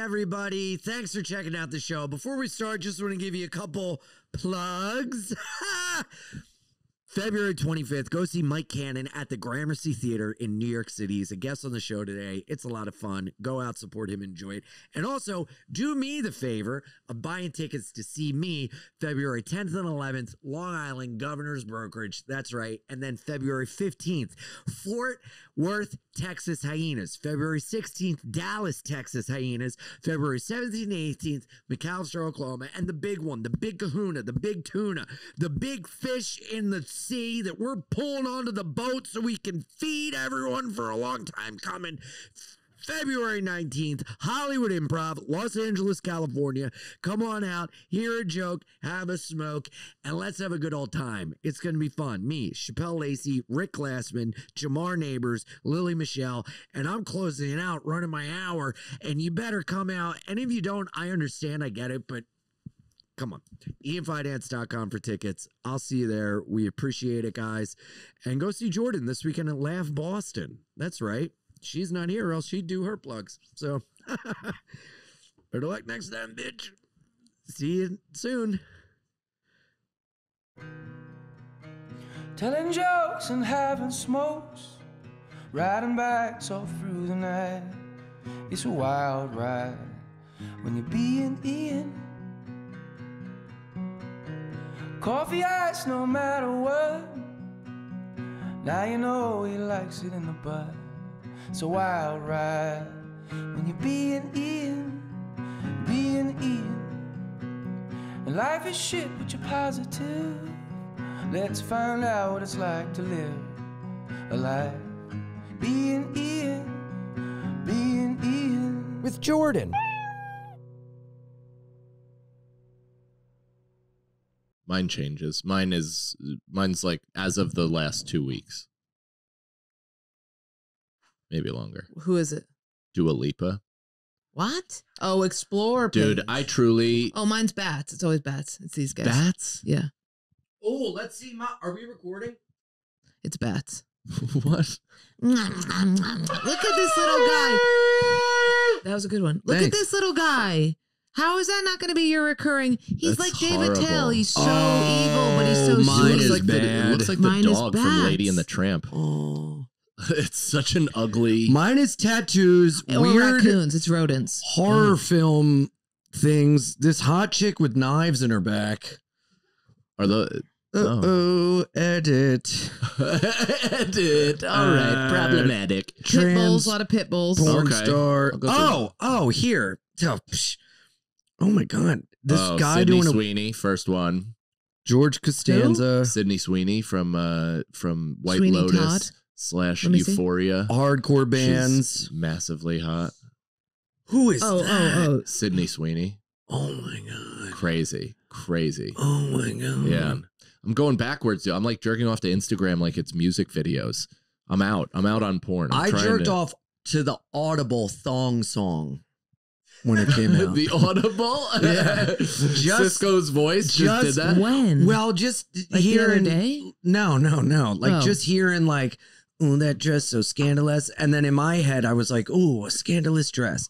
everybody. Thanks for checking out the show. Before we start, just want to give you a couple plugs. February 25th, go see Mike Cannon at the Gramercy Theater in New York City. He's a guest on the show today. It's a lot of fun. Go out, support him, enjoy it. And also, do me the favor of buying tickets to see me February 10th and 11th, Long Island Governor's Brokerage. That's right. And then February 15th, Fort Worth, Texas Hyenas. February 16th, Dallas, Texas Hyenas. February 17th and 18th, McAlester, Oklahoma. And the big one, the big kahuna, the big tuna, the big fish in the sea that we're pulling onto the boat so we can feed everyone for a long time coming. February 19th, Hollywood Improv, Los Angeles, California. Come on out, hear a joke, have a smoke, and let's have a good old time. It's going to be fun. Me, Shapel Lacey, Rick Glassman, Jamar Neighbors, Lily Michelle, and I'm closing it out, running my hour, and you better come out. And if you don't, I understand, I get it, but come on. IanFidance.com for tickets. I'll see you there. We appreciate it, guys. And go see Jordan this weekend at Laugh Boston. That's right. She's not here, or else she'd do her plugs. So better luck next time, bitch. See you soon. Telling jokes and having smokes, riding bikes all through the night. It's a wild ride when you're being Ian. Coffee ice, no matter what. Now you know he likes it in the butt. A wild ride when you're being Ian, being Ian. And life is shit, but you're positive. Let's find out what it's like to live a life being Ian, being Ian. with Jordan. Mine changes. Mine is mine's like as of the last two weeks. Maybe longer. Who is it? Dua Lipa. What? Oh, Explore. Dude, page. I truly Oh, mine's bats. It's always bats. It's these guys. Bats? Yeah, Oh, let's see. My, are we recording? it's bats. what? Look at this little guy. That was a good one. Look at this little guy. How is that not going to be your recurring? He's That's like David horrible. Tell. He's so Oh, evil, but he's so mine It sweet. is like the, it looks like Mine the dog from Lady and the. Tramp. Oh. It's such an ugly. Mine is tattoos, or weird raccoons. It's rodents. horror film things. This hot chick with knives in her back. Are the Uh oh, edit. edit? All right, Uh, problematic. Pit Trans bulls. A lot of pit bulls. porn Okay. star. I'll go through Oh, oh, here. Oh, psh. Oh my god. This oh, guy Sydney doing a Sweeney, first one. George Costanza Sydney Sweeney from uh from White Sweeney Lotus Todd? slash Let me see. Euphoria. hardcore She's bands. massively hot. Who is Oh, that? oh, oh. Sydney Sweeney, Oh my god. crazy, crazy. Oh my god. Yeah, I'm going backwards. Dude. I'm like jerking off to Instagram like it's music videos. I'm out. I'm out on porn. I'm I trying jerked to- off to the Audible thong song when it came out. the Audible. Yeah. Just- Sisqó's voice just, just did that. When? well, just like the other hearing day. No, no, no. Like Oh. just hearing like, oh, that dress so scandalous. And then in my head, I was like, oh, a scandalous dress.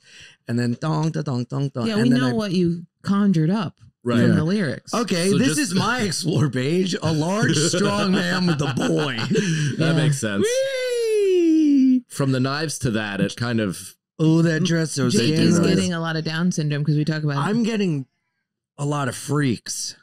And then dong, da, dong, dong, dong. Yeah, and we then know I- what you conjured up Right. from Yeah. the lyrics. Okay, So this just- is my explore page. A large, strong man with a boy. That Yeah. makes sense. Whee! From the knives to that, it kind of Oh, that dress so Jake do is scandalous. getting a lot of Down syndrome because we talk about. I'm getting a lot of freaks.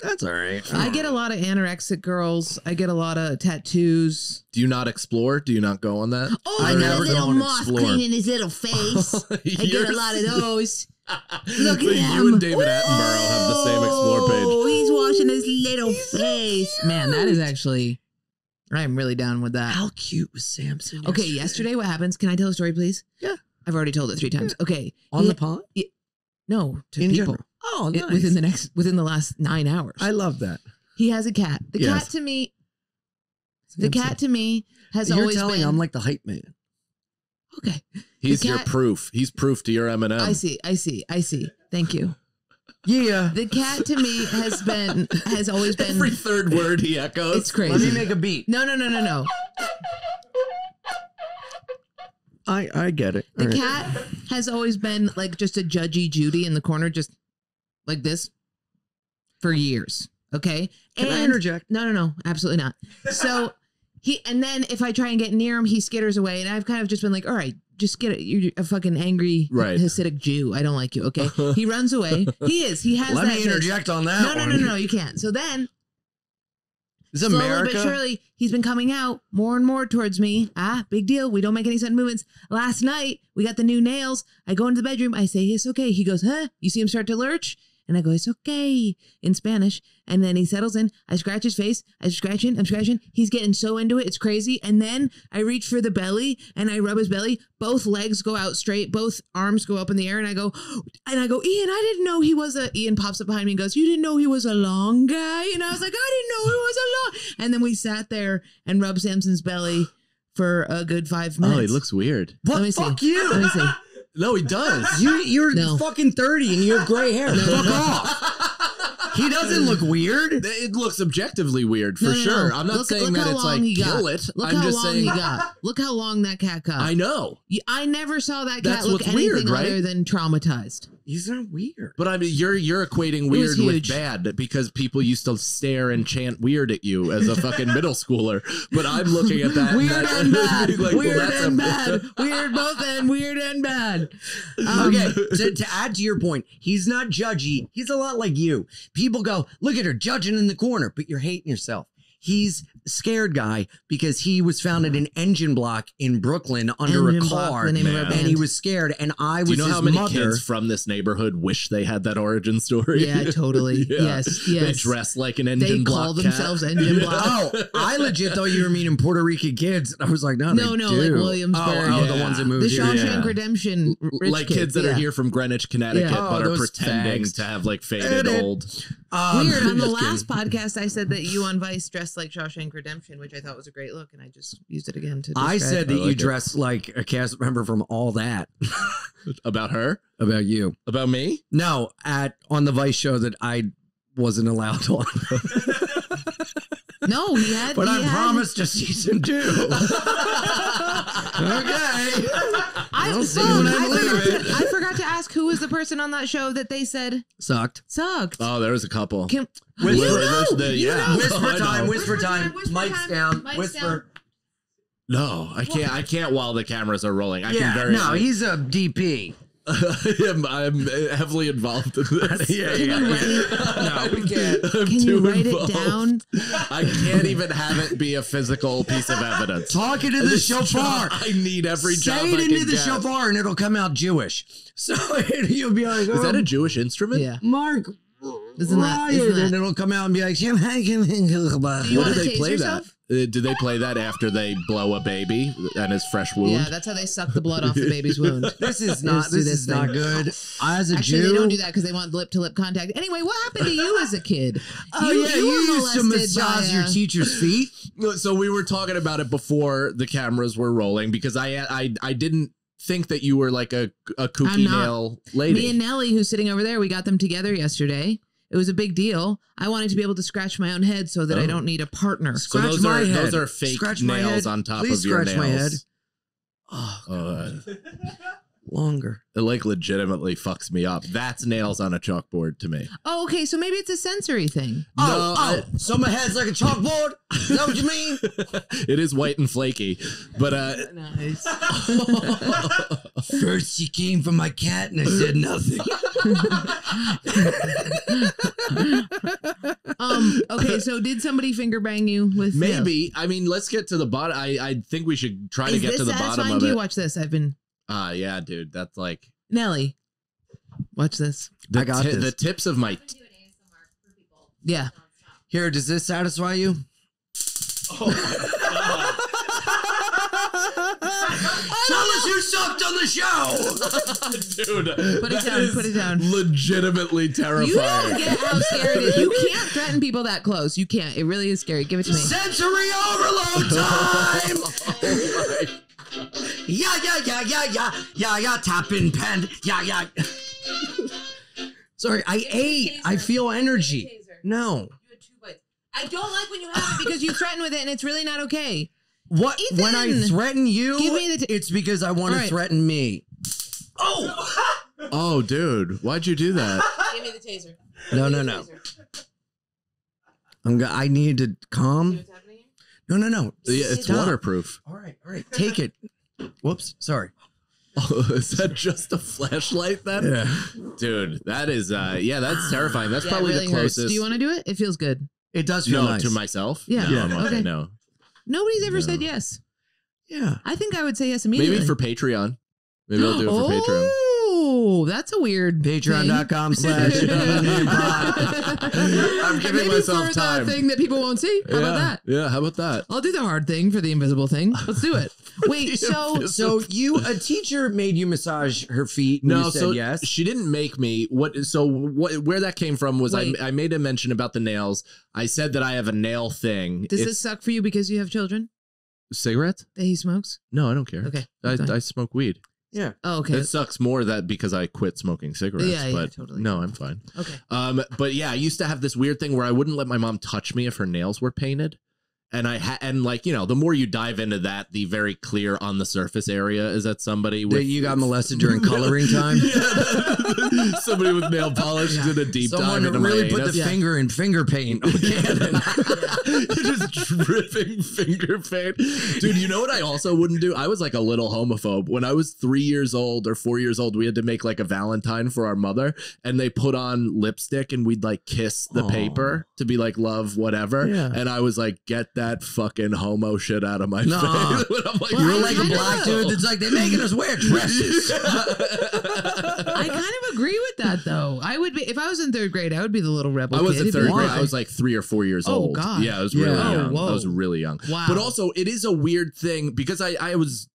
That's all right. I get a lot of anorexic girls. I get a lot of tattoos. Do you not explore? Do you not go on that? Oh, I I got never a go little and moth explore. cleaning his little face. Oh, I get a lot of those. Look you at him. and David Attenborough have the same explore page. Oh, he's washing his little face. Man, that is actually. I'm really down with that. How cute was Samson? Okay, yesterday what happens? Can I tell a story, please? Yeah. I've already told it three times. Okay. On he- the pond? No, to In people. general. Oh, It- within the next within the last nine hours. I love that. he has a cat. The Yes. cat to me, the Samson. cat to me has You're always telling been I'm like the hype man. okay. He's The your proof. He's proof to your Eminem. I see. I see. I see. Thank you. Yeah. The cat to me has been has always been. Every third word he echoes. It's crazy. Let me make a beat. No, no, no, no, no. I I get it. The All right. cat has always been like just a judgy Judy in the corner, just like this for years. Okay. Can I interject? No, no, no, absolutely not. So he, and then if I try and get near him, he skitters away, and I've kind of just been like, all right, just get it. You're a fucking angry Right. Hasidic Jew. I don't like you. Okay. he runs away. He is. He has. Let me face. interject on that No, no, no, no, no. You can't. So then is slowly America. but surely, he's been coming out more and more towards me. Ah, big deal. We don't make any sudden movements. Last night, we got the new nails. I go into the bedroom. I say, it's okay. He goes, huh? You see him start to lurch? And I go, it's okay in Spanish. And then he settles in. I scratch his face. I scratch him. I'm scratching. He's getting so into it. It's crazy. And then I reach for the belly and I rub his belly. Both legs go out straight. Both arms go up in the air. And I go, and I go, Ian, I didn't know he was a. Ian pops up behind me and goes, You didn't know he was a long guy? And I was like, I didn't know he was a long. And then we sat there and rubbed Samson's belly for a good five minutes. Oh, he looks weird. what? Let me see. Fuck you. Let me see. No, he does. You you're No. fucking thirty and you have gray hair. No, no, Fuck no. off. He doesn't look weird. It looks objectively weird for No, no, no. sure. I'm not Look- saying look that how it's long like he got. kill it. Look I'm how just long saying he got. Look how long that cat got. I know. You- I never saw that cat That's look what's anything weird, right? other than traumatized. He's not weird. But I mean, you're you're equating weird with bad because people used to stare and chant weird at you as a fucking middle schooler. But I'm looking at that Weird that- and bad. like, weird that's and bad. Weird both and weird and bad. Um, Okay, to, to add to your point, he's not judgy. He's a lot like you. People go, look at her judging in the corner, but you're hating yourself. He's scared guy because he was found at an engine block in Brooklyn under Engine a car, the name of our and band. he was scared. And I was Do you know his how many mother. kids from this neighborhood wish they had that origin story? Yeah, totally. Yes, They yes. dress like an engine They block call cat. themselves Engine Block. Oh, I legit thought you were meaning Puerto Rican kids. I was like, no, No, no, do. like Williamsburg. Oh, oh, the ones that The moved here. Shawshank yeah. Redemption rich like kids that yeah. are here from Greenwich, Connecticut, Yeah. but Oh, are pretending fags. to have like faded old. Um, Weird. On the last kidding. podcast, I said that you on Vice dressed like Shawshank Redemption, which I thought was a great look, and I just used it again to. I said that I like you it. dress like a cast member from all that About her? about you. About me? No, at on the Vice show that I wasn't allowed on. no, he had. but he I had- promised a season two. okay. I, I'll see when I I, leave forgot it. to, I forgot to ask who was the person on that show that they said Sucked. sucked. Oh, there was a couple. Can, Whisper. you know, There's the- you yeah. know. Whisper I know. time, whisper time. Whisper Mike's time, down. Mike's whisper. No, I can't. I can't while the cameras are rolling. I yeah, can very. no, he's a DP. I'm, I'm heavily involved in this. Yeah, yeah, yeah. No, we can't. I'm Can you write involved. it down? I can't even have it be a physical piece of evidence. Talk into the shofar. I need every job Say I it can into the get. shofar and it'll come out Jewish. So you'll be like, Is that oh, a um, Jewish instrument? Yeah. Mark? Isn't that- Ryan, isn't that- and it'll come out and be like, you What wanna do they play yourself? that? Uh, do they play that after they blow a baby and his fresh wound? Yeah, that's how they suck the blood off the baby's wound. This is not. do This this is not thing. good. As a Actually, Jew, they don't do that because they want lip to lip contact. Anyway, what happened to you as a kid? Oh yeah, you, were used to massage by your a- teacher's feet. So we were talking about it before the cameras were rolling because I I I didn't think that you were like a a kooky I'm nail lady. Me and Nellie, who's sitting over there, we got them together yesterday. It was a big deal. I wanted to be able to scratch my own head so that I Oh. don't need a partner. so Scratch those my are head. those are fake Scratch nails on top Please of your nails. Please scratch my head. Oh, Uh, longer. it like legitimately fucks me up. That's nails on a chalkboard to me. Oh, okay. So maybe it's a sensory thing. Oh, No, oh, so my head's like a chalkboard. Is that what you mean? it is white and flaky, but uh, Nice. First, she came for my cat, and I said nothing. um. Okay. So did somebody finger bang you with maybe I mean let's get to the bottom. I I think we should try to get to the bottom of to you? it. Watch this. I've been Ah, yeah, dude, that's like Nelly. Watch this. the, I got ti- this. the tips of my. Yeah. Here, does this satisfy you? Oh Tell us who sucked on the show. Dude, Put it that down, is put it down. Legitimately terrifying. You don't get how scary it is. You can't threaten people that close. You can't. It really is scary. Give it to me. Sensory overload time. Yeah, yeah, yeah, yeah, yeah, yeah, yeah. Tapping pen. Yeah, yeah. Sorry, I ate. I feel energy. No. I don't like when you have it because you threaten with it and it's really not okay. What? When I threaten you, Give me the t- it's because I want All to threaten me. Oh! oh, dude, why'd you do that? Give me the taser. No, no, no. I'm. Go- I need to calm. No, no, no. Yeah, it's Stop. waterproof. All right, all right. Take it. Whoops. Sorry. Oh, is that just a flashlight then? Yeah. Dude, that is uh yeah, that's terrifying. That's Yeah, probably really the hurts. closest. Do you want to do it? It feels good. It does feel no, nice. to myself? Yeah. No, Yeah. I'm okay. Okay. No. Nobody's ever No. said yes. yeah. I think I would say yes immediately. Maybe for Patreon. Maybe I'll do it for Patreon. Oh, that's a weird. Patreon.com slash uh, I'm giving Maybe myself for time. the thing that people won't see. How yeah. about that? Yeah, how about that? I'll do the hard thing for the invisible thing. Let's do it. Wait, so So you, a teacher made you massage her feet. And No, you said so yes. she didn't make me. What? So what? Where that came from was I. I made a mention about the nails. I said that I have a nail thing. does It's this suck for you because you have children cigarettes? that he smokes? No, I don't care. Okay. I. I smoke weed. Yeah. oh, okay. It sucks more that because I quit smoking cigarettes. Yeah, yeah, but totally. No, I'm fine. Okay. Um, but yeah, I used to have this weird thing where I wouldn't let my mom touch me if her nails were painted. And I ha- and like you know, the more you dive into that, the very clear on the surface area is that somebody with you got molested during coloring time. Yeah. somebody with nail polish did a deep Someone dive into really put anus. the finger in finger paint. You're just dripping finger paint. Dude, you know what I also wouldn't do? I was like a little homophobe. When I was three years old or four years old, we had to make like a Valentine for our mother, and they put on lipstick and we'd like kiss the Aw. paper to be like love, whatever. Yeah. And I was like, get that fucking homo shit out of my Nah. face. I'm like, Well, You're I like a black know. dude that's like, they're making us wear dresses. I kind of agree with that though. I would be if I was in third grade. I would be the little rebel. I was kid. in third grade. I was like three or four years Oh, old. God. Yeah, I was really Yeah. young. Oh, I was really young. Wow. But also, it is a weird thing because I, I was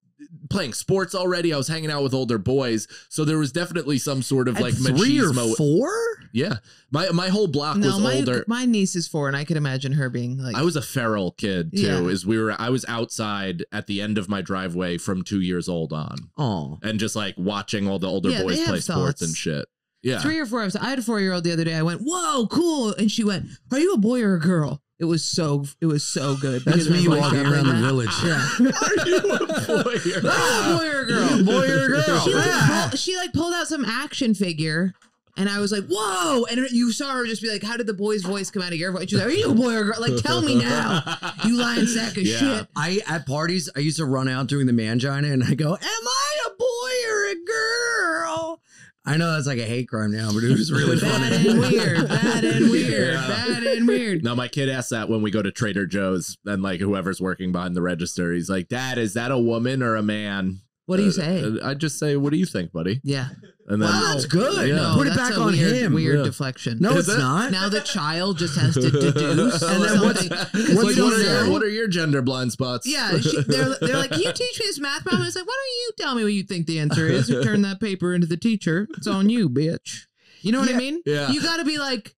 playing sports already. I was hanging out with older boys, so there was definitely some sort of At like three or machismo. four? Yeah, my my whole block no, was my older. my niece is four, and I could imagine her being like. I was a feral kid too. Yeah. Is we were I was outside at the end of my driveway from two years old on, Oh. and just like watching all the older Yeah, boys play sports and shit. Yeah, three or four. I had a four year old the other day. I went, "Whoa, cool!" And she went, "Are you a boy or a girl?" It was so it was so good. That's me walking around the village. Yeah. Are you a boy or- Are a boy or girl? Boy or a girl? She like, pull, ah. she like pulled out some action figure. And I was like, "Whoa!" And you saw her just be like, "How did the boy's voice come out of your voice?" She's like, "Are you a boy or a girl?" Like, tell me now, you lying sack of Yeah. shit. I at parties I used to run out doing the mangina and I go, "Am I a boy or a girl?" I know that's like a hate crime now, but it was really Bad funny. and weird, bad and weird, Yeah. bad and weird. No, my kid asks that when we go to Trader Joe's and like whoever's working behind the register, he's like, "Dad, is that a woman or a man?" What do you Uh, say? uh, I just say, "What do you think, buddy?" Yeah. And then Wow, that's good. Yeah. Put it that's back a on weird, him. Weird Yeah. deflection. No, it's not. Now the child just has to deduce. And then what's- something. what's you what, are your, what are your gender blind spots? Yeah, she, they're, they're like, can you teach me this math problem? It's like, why don't you tell me what you think the answer is? You turn that paper into the teacher. It's on you, bitch. You know what I mean? yeah. You got to be like,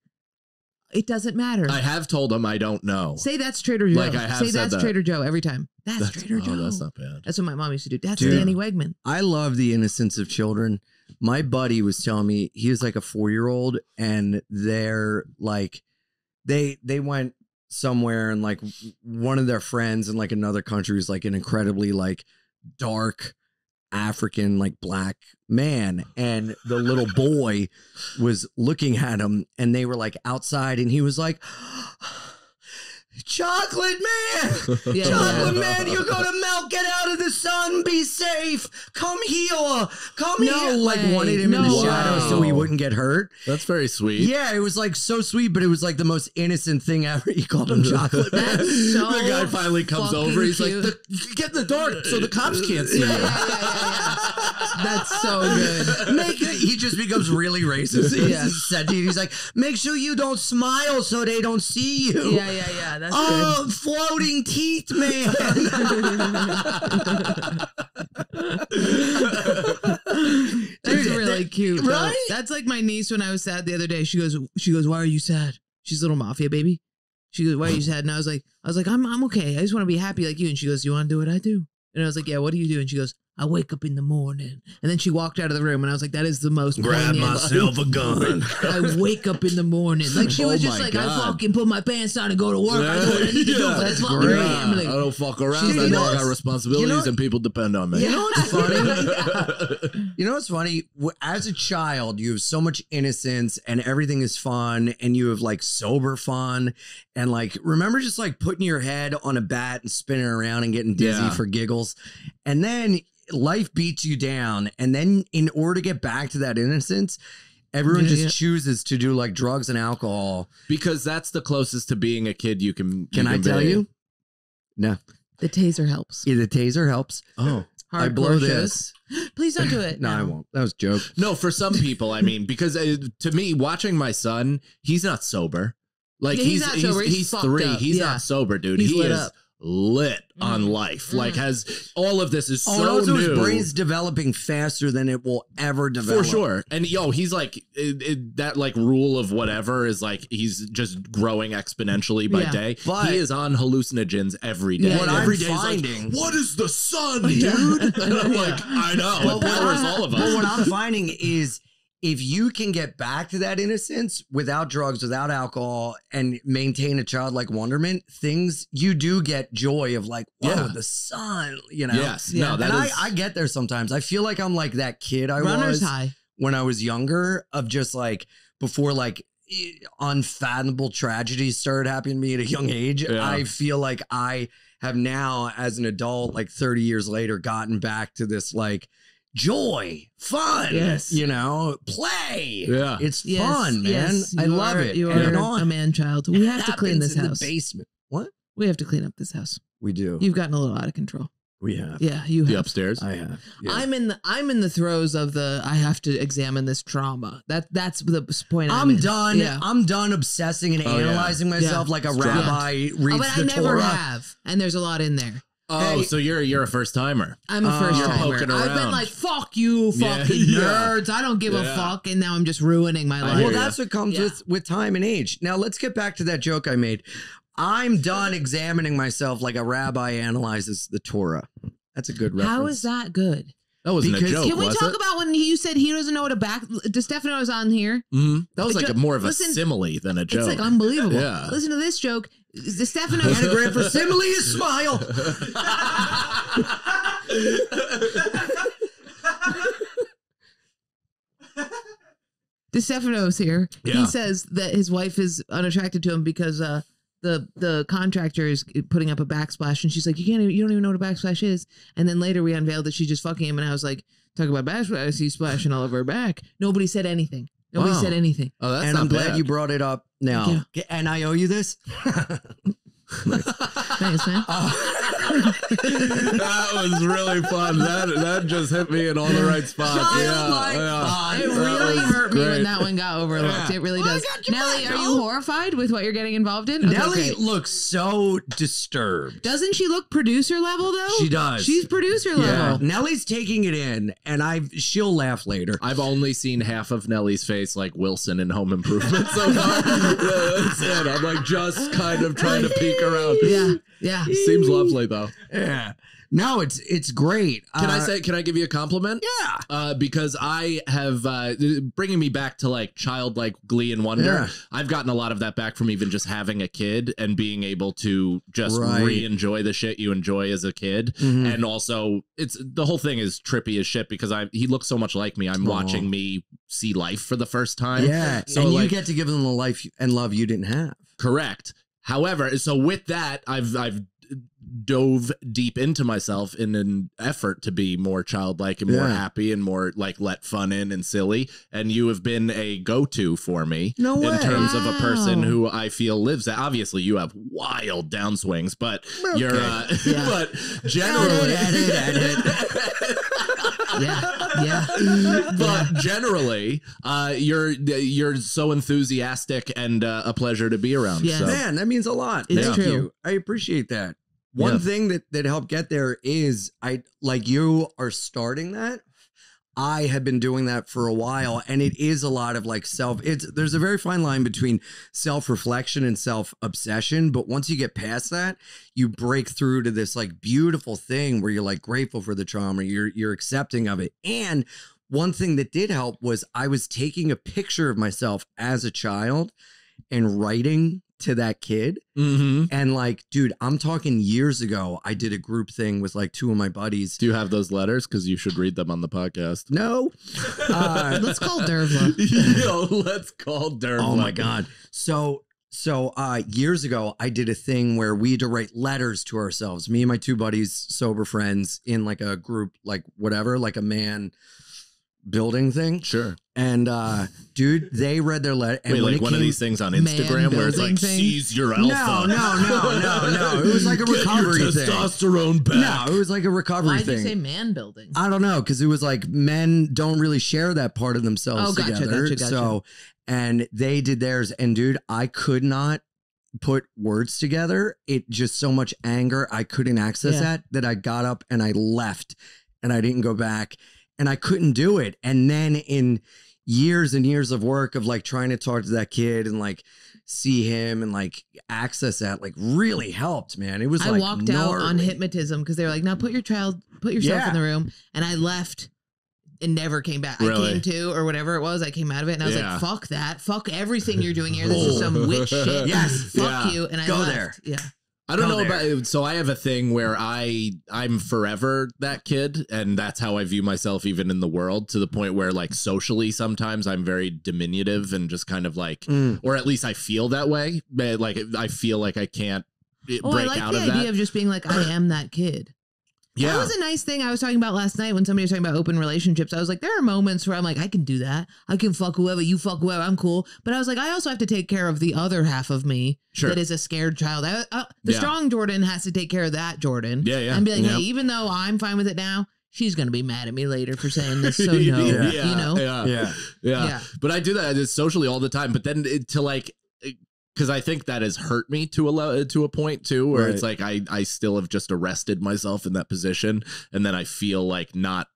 it doesn't matter. I have told him I don't know. Say that's Trader Joe. Like, I have Say said that's that. Trader Joe every time. That's, That's- Trader Joe. oh, that's not bad. That's what my mom used to do. That's Dude. Danny Wegman. I love the innocence of children. My buddy was telling me he was like a four year old, and they're like, they they went somewhere, and like one of their friends in like another country was like an incredibly like dark African like black man, and the little boy was looking at him, and they were like outside, and he was like. Chocolate man, Yeah, chocolate yeah. man, you're gonna melt. Get out of the sun. Be safe. Come here. Come No here. Like wanted him in the No shadows so he wouldn't get hurt. That's very sweet. Yeah, it was like so sweet, but it was like the most innocent thing ever. He called him chocolate man. So the guy finally comes over. He's cute. like, the, "Get in the dark so the cops can't see Yeah, you." yeah, yeah, yeah, yeah. That's so good. Make it, he just becomes really racist. He's Yeah. He's like, make sure you don't smile so they don't see you. Yeah, yeah, yeah. That's Oh, floating teeth, man. That's Dude, really that- cute, though. right? That's like my niece when I was sad the other day. She goes, she goes, why are you sad? She's a little mafia baby. She goes, why are you sad? And I was like, I was like, I'm, I'm okay. I just want to be happy like you. And she goes, you want to do what I do? And I was like, yeah. What do you do? And she goes, I wake up in the morning. And then she walked out of the room and I was like, that is the most Grab poignant. myself a gun. I wake up in the morning. Like she Oh was just my like, I God. fucking put my pants on and go to work. I do what I need to do for this fucking Yeah. family. I don't fuck around. She's- I you know know I got what's- responsibilities you know- and people depend on me. You know what's funny? you know what's funny? W- As a child, you have so much innocence and everything is fun, and you have like sober fun. And like, remember just like putting your head on a bat and spinning around and getting dizzy Yeah. for giggles. And then life beats you down. And then, in order to get back to that innocence, everyone Yeah, just yeah. chooses to do like drugs and alcohol. because that's the closest to being a kid you can. Can I tell be. you? No. The taser helps. Yeah, the taser helps. Oh I blow this. shows. Please don't do it. No, I won't. That was a joke. no, for some people, I mean, because uh, to me, watching my son, he's not sober. Like Yeah, he's he's he's, sober. He's he's three. up. He's Yeah. not sober, dude. He lit is up. lit on Mm. life. Like has all of this is Oh, so also new. his brain's developing faster than it will ever develop. For sure. And yo, he's like it, it- that like rule of whatever is like he's just growing exponentially by Yeah. day. But- he is on hallucinogens every day. What yeah. I'm Every day he's like, finding- what is the sun, dude? And I'm like, I know. But it powers all of But what. I'm finding is if you can get back to that innocence without drugs, without alcohol, and maintain a childlike wonderment, things you do get joy of like, whoa, Yeah. the sun, you know? Yes. Yeah. No, that and is. I, I get there sometimes. I feel like I'm like that kid I Runner's was high. when I was younger, of just like before like unfathomable tragedies started happening to me at a young age. Yeah. I feel like I have now, as an adult, like 30 years later, gotten back to this like joy, fun, Yes. you know, play. Yeah. It's Yes, fun, man. yes, I you love are- it. You And are it all a man child. We have to clean happens this in house. the basement. What? We have to clean up this house. We do. You've gotten a little out of control. we have. Yeah, you the upstairs. I have. Yeah. I'm in the I'm in the throes of the I have to examine this trauma. That that's the point. I'm, I'm in. done. Yeah. I'm done obsessing and Oh, yeah. analyzing myself Yeah. like a Strong. rabbi Oh, reads but I the never Torah. have, and there's a lot in there. Oh, Hey. so you're you're a first timer. I'm a first You're timer. poking I've been like, "Fuck you, fucking yeah. nerds! I don't give a fuck," and now I'm just ruining my life. Well, ya. that's what comes Yeah. with with time and age. Now let's get back to that joke I made. I'm done examining myself like a rabbi analyzes the Torah. That's a good reference. How is that good? That wasn't Because- a joke. Can we was talk it? about when you said he doesn't know what a back? DeStefano was on here. Mhm. That was A like jo- a more of a listen, simile than a joke. It's like unbelievable. Yeah. Listen to this joke. DeStefano. Anagram for simile is smile. DeStefano's here. Yeah. He says that his wife is unattracted to him because uh the the contractor is putting up a backsplash and she's like, You can't even, you don't even know what a backsplash is. And then later we unveiled that she's just fucking him and I was like, Talk about backsplash, he's splashing all over her back. Nobody said anything. Nobody Wow. said anything. oh, that's and I'm glad bad. you brought it up now. And I owe you this. Thanks, man. Uh, that was really fun. That that just hit me in all the right spots. Yeah, yeah. It really was hurt me when that one got overlooked. Yeah. It really oh, Well, does. got your Nelly, back, are you horrified with what you're getting involved in? Okay, Nelly great. looks so disturbed. Doesn't she look producer level though? She does. She's producer yeah. level. Nelly's taking it in, and I she'll laugh later. I've only seen half of Nellie's face like Wilson in Home Improvement so far. Yeah, That's it. I'm like just kind of trying to peek around. Yeah, yeah. Seems lovely though. Yeah. No, it's it's great. Can I Uh, say? Can I give you a compliment? Yeah. Uh, because I have uh, bringing me back to like childlike glee and wonder. Yeah. I've gotten a lot of that back from even just having a kid and being able to just Right. re-enjoy the shit you enjoy as a kid. Mhm. And also, it's the whole thing is trippy as shit because I he looks so much like me. I'm Aw. watching me see life for the first time. Yeah. So and like, you get to give them the life and love you didn't have. Correct. However, so with that, I've I've dove deep into myself in an effort to be more childlike and more happy and more like let fun in and silly. And you have been a go-to for me No in way. terms of a person who I feel lives that. Obviously, you have wild downswings, but you're uh, Yeah. but generally. Edit, edit, Yeah, yeah. But generally, uh, you're you're so enthusiastic and uh, a pleasure to be around. Yeah, So. Man, that means a lot. It's Thank true. you. I appreciate that. One Yeah. thing that that helped get there is I like you are starting that. I had been doing that for a while, and it is a lot of like self. It's there's a very fine line between self reflection and self obsession, but once you get past that, you break through to this like beautiful thing where you're like grateful for the trauma, you're you're accepting of it, and one thing that did help was I was taking a picture of myself as a child and writing to that kid. Mm-hmm. And like, dude, I'm talking years ago. I did a group thing with like two of my buddies. Do you have those letters? Because you should read them on the podcast. No. Uh, Let's call Dervla. Yo, let's call Dervla. oh my God. So, so uh years ago, I did a thing where we had to write letters to ourselves, me and my two buddies, sober friends, in like a group, like whatever, like a man building thing. Sure. And uh dude, they read their letter. And Wait, when like it one of these things on Instagram where it's like thing? seize your No, alpha. no, no, no, no. It was like a Get your recovery thing. testosterone back. No, it was like a recovery Why'd you say man building? I don't know because it was like men don't really share that part of themselves Oh, gotcha, together. gotcha, gotcha. So, and they did theirs, and dude, I could not put words together. It just so much anger. I couldn't access Yeah. that that I got up and I left, and I didn't go back, and I couldn't do it. And then in years and years of work of like trying to talk to that kid and like see him and like access that like really helped man it was I like walked out on hypnotism because they were like, "Now put your child, put yourself Yeah. in the room," and I left and never came back. I came to or whatever it was. I came out of it and I was Yeah. like, "Fuck that! Fuck everything you're doing here. This is some witch shit. Yes. fuck Yeah. you." And I Go left. there. Yeah, I don't know there. about so I have a thing where I I'm forever that kid and that's how I view myself even in the world to the point where like socially sometimes I'm very diminutive and just kind of like Mm. or at least I feel that way but, like I feel like I can't Oh, I break like out the of idea that of just being like, I am that kid. Yeah That was a nice thing I was talking about last night when somebody was talking about open relationships. I was like, there are moments where I'm like, I can do that. I can fuck whoever, you fuck whoever, I'm cool. But I was like, I also have to take care of the other half of me Sure. that is a scared child. I, uh, the Yeah. strong Jordan has to take care of that Jordan. Yeah, yeah. And be like, Yep. hey, even though I'm fine with it now, she's going to be mad at me later for saying this. So no, yeah, you know? yeah, yeah yeah. Yeah. But I do that socially all the time. But then it, to like, because I think that has hurt me to a le- to a point too, where it's like I I still have just arrested myself in that position, and then I feel like not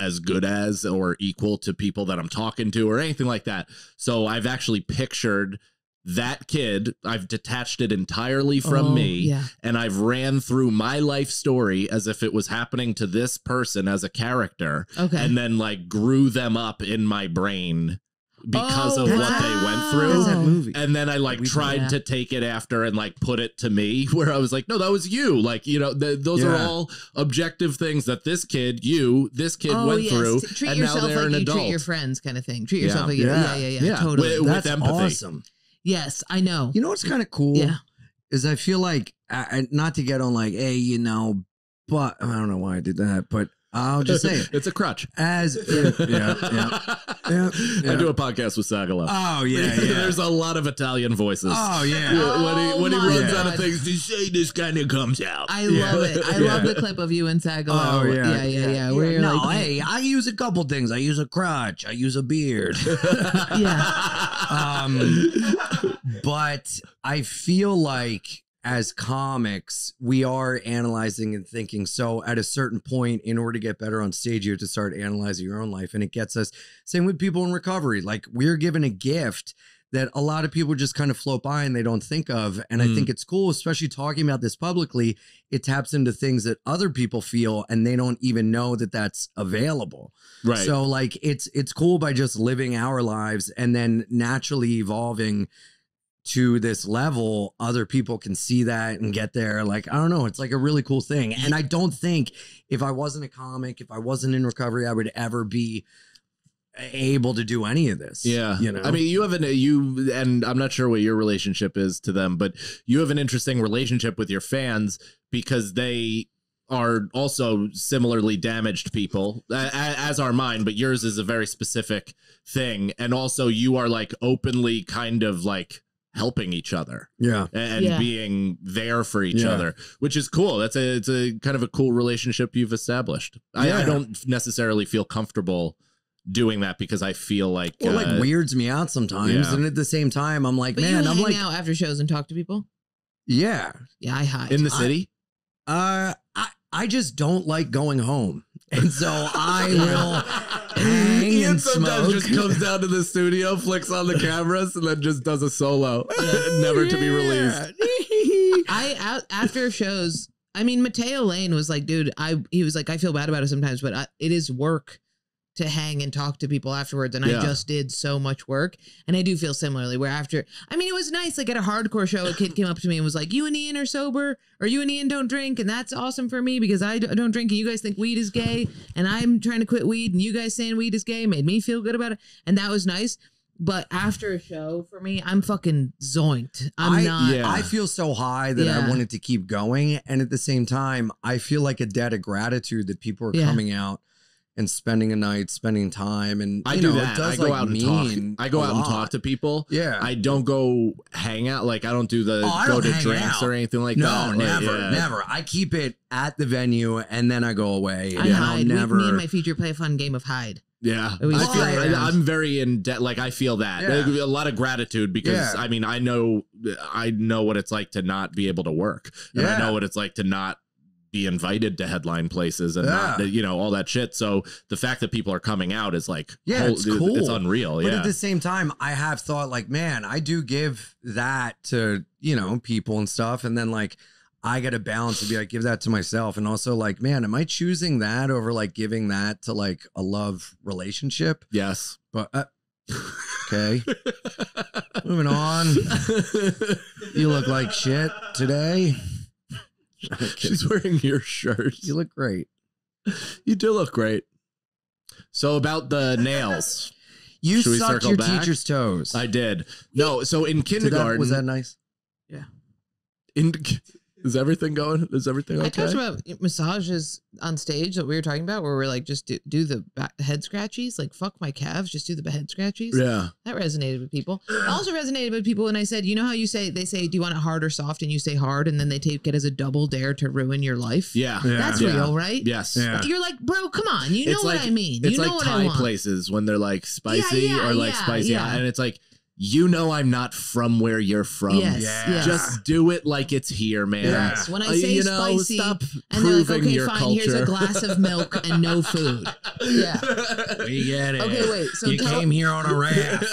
as good as or equal to people that I'm talking to or anything like that. So I've actually pictured that kid. I've detached it entirely from Oh, me Yeah. and I've ran through my life story as if it was happening to this person as a character Okay. and then like grew them up in my brain because Oh, of what wow. they went through. that movie. And then I like We- tried Yeah. to take it after and like put it to me where I was like, no, that was you. Like, you know, th- those are all objective things that this kid, you, this kid oh, went yes. through. T- Treat and now yourself they're like an you adult. treat your friends kind of thing. Treat Yeah. yourself like, yeah, Yeah. yeah, yeah, yeah, Yeah. totally. With- That's empathy. awesome. yes, I know. You know what's kind of cool? Yeah. Is I feel like, I, I- not to get on like, hey, you know, but I don't know why I did that, but I'll just say it. it's a crutch. As, yeah, yeah, yeah. Yeah, yeah. I do a podcast with Sagala. Oh, yeah, yeah. There's a lot of Italian voices. oh, yeah. Yeah, when he when he Oh my runs out of things to say, this kind of comes out. I Yeah. love it. I Yeah. love the clip of you and Sagalo. Oh, yeah. yeah, yeah, yeah. Where you're no, like, hey, I use a couple things. I use a crutch. I use a beard. yeah. um, but I feel like as comics, we are analyzing and thinking. So at a certain point, in order to get better on stage, you have to start analyzing your own life. And it gets us, same with people in recovery. Like we're given a gift that a lot of people just kind of float by and they don't think of. And I Mm. think it's cool, especially talking about this publicly. It taps into things that other people feel and they don't even know that that's available. right. So like it's it's cool by just living our lives and then naturally evolving to this level other people can see that and get there. Like I don't know it's like a really cool thing. And I don't think if I wasn't a comic if I wasn't in recovery I would ever be able to do any of this Yeah. you know? I mean, you have an you and I'm not sure what your relationship is to them, but you have an interesting relationship with your fans because they are also similarly damaged people as are mine, but yours is a very specific thing. And also you are like openly kind of like helping each other yeah and Yeah. being there for each Yeah. other, which is cool. That's a it's a kind of a cool relationship you've established. I, I don't necessarily feel comfortable doing that because I feel like well, uh, like weirds me out sometimes yeah. and at the same time I'm like But man you I'm hang like out after shows and talk to people. yeah Yeah, I hide. in the I- city. Uh, I I just don't like going home, and so I will and sometimes smoke. just comes down to the studio, flicks on the cameras, and then just does a solo, never to be released. I after shows. I mean, Mateo Lane was like, dude, I he was like, I feel bad about it sometimes, but I, it is work to hang and talk to people afterwards, and Yeah. I just did so much work, and I do feel similarly. Where after, I mean, it was nice. Like at a hardcore show, a kid came up to me and was like, "You and Ian are sober, or you and Ian don't drink," and that's awesome for me because I don't drink, and you guys think weed is gay, and I'm trying to quit weed, and you guys saying weed is gay made me feel good about it, and that was nice. But after a show for me, I'm fucking zoinked. I'm I, not. Yeah. I feel so high that I wanted to keep going. And at the same time, I feel like a debt of gratitude that people are Yeah. coming out and spending a night, spending time. And I you do know, that. It does I go like out and mean talk. I go a out and talk to people. Yeah. I don't go hang out. Like I don't do the Oh, go to drinks out. or anything like no, that. Like, never, yeah. never. I keep it at the venue and then I go away. I and I'll hide. We- never. me and my future play a fun game of hide. Yeah, I feel, I, am very in debt. Like I feel that Yeah. Like, a lot of gratitude because Yeah. I mean I know I know what it's like to not be able to work, and I know what it's like to not be invited to headline places and not you know all that shit. So the fact that people are coming out is like Yeah, whole- it's cool. It's unreal. But yeah. at the same time, I have thought like, man, I do give that to, you know, people and stuff. And then like I got to balance to be like, give that to myself. And also like, man, am I choosing that over like giving that to like a love relationship? yes. But uh, okay, moving on. You look like shit today. She's wearing your shirt. You look great. You do look great. So about the nails, You Should sucked your back? teacher's toes. I did. No, so in Did that- kindergarten, was that nice? Yeah. In, is everything going? Is everything okay? I okay? talked about massages on stage that we were talking about, where we're like, just do, do the back, head scratchies, like fuck my calves, just do the head scratchies. yeah. That resonated with people. It also resonated with people when I said, you know how you say they say, do you want it hard or soft, and you say hard, and then they take it as a double dare to ruin your life. Yeah. that's Yeah. real, right? Yes. Yeah. You're like, bro, come on, you know It's what like- I mean. It's you know like what I want. places when they're like spicy yeah, or like yeah, spicy yeah. and it's like you know I'm not from where you're from. Yes, Yeah. yes. Just do it like it's here, man. Yes. When I Uh, say you know, spicy, stop and they're like, okay, fine, culture. here's a glass of milk and no food. Yeah. We get it. Okay, wait. So you tell- came here on a raft.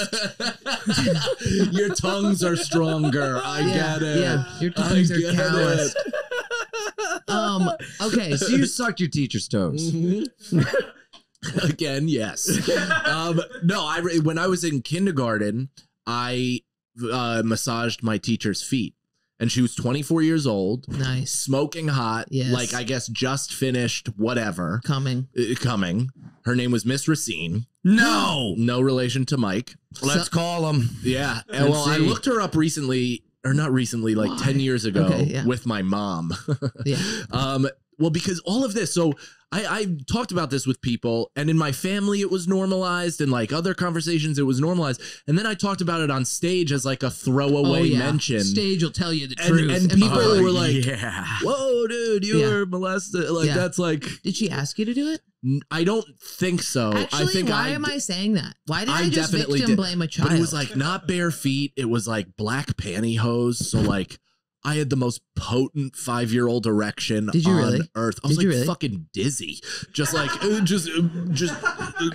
your tongues are stronger. I yeah, get it. Yeah, your I tongues are get calloused. Um. Okay. So So you sucked your teacher's toes. Again, yes. um, no, I when I was in kindergarten, I uh, massaged my teacher's feet, and she was 24 years old, nice. smoking hot. Yes. like I guess just finished whatever Coming. uh, coming. Her name was Miss Racine. No. No relation to Mike. Let's call him. Yeah. And Let's well, I looked her up recently, or not recently, like Why? 10 years ago Okay, yeah. with my mom. Yeah. Um, well, because all of this, so I, I talked about this with people, and in my family it was normalized, and like other conversations it was normalized, and then I talked about it on stage as like a throwaway oh, yeah. mention. Stage will tell you the And- truth. and people like, were like, yeah. Whoa, dude, you Yeah. were molested. Like Yeah. that's like "Did she ask you to do it?" I don't think so. Actually, I think why I am I saying that? Why did I, I just definitely victim did. blame a child? But it was like not bare feet. It was like black pantyhose. So like I had the most potent five year old erection Did you on really? earth. I was Did you like really? fucking dizzy, just like uh, just uh, just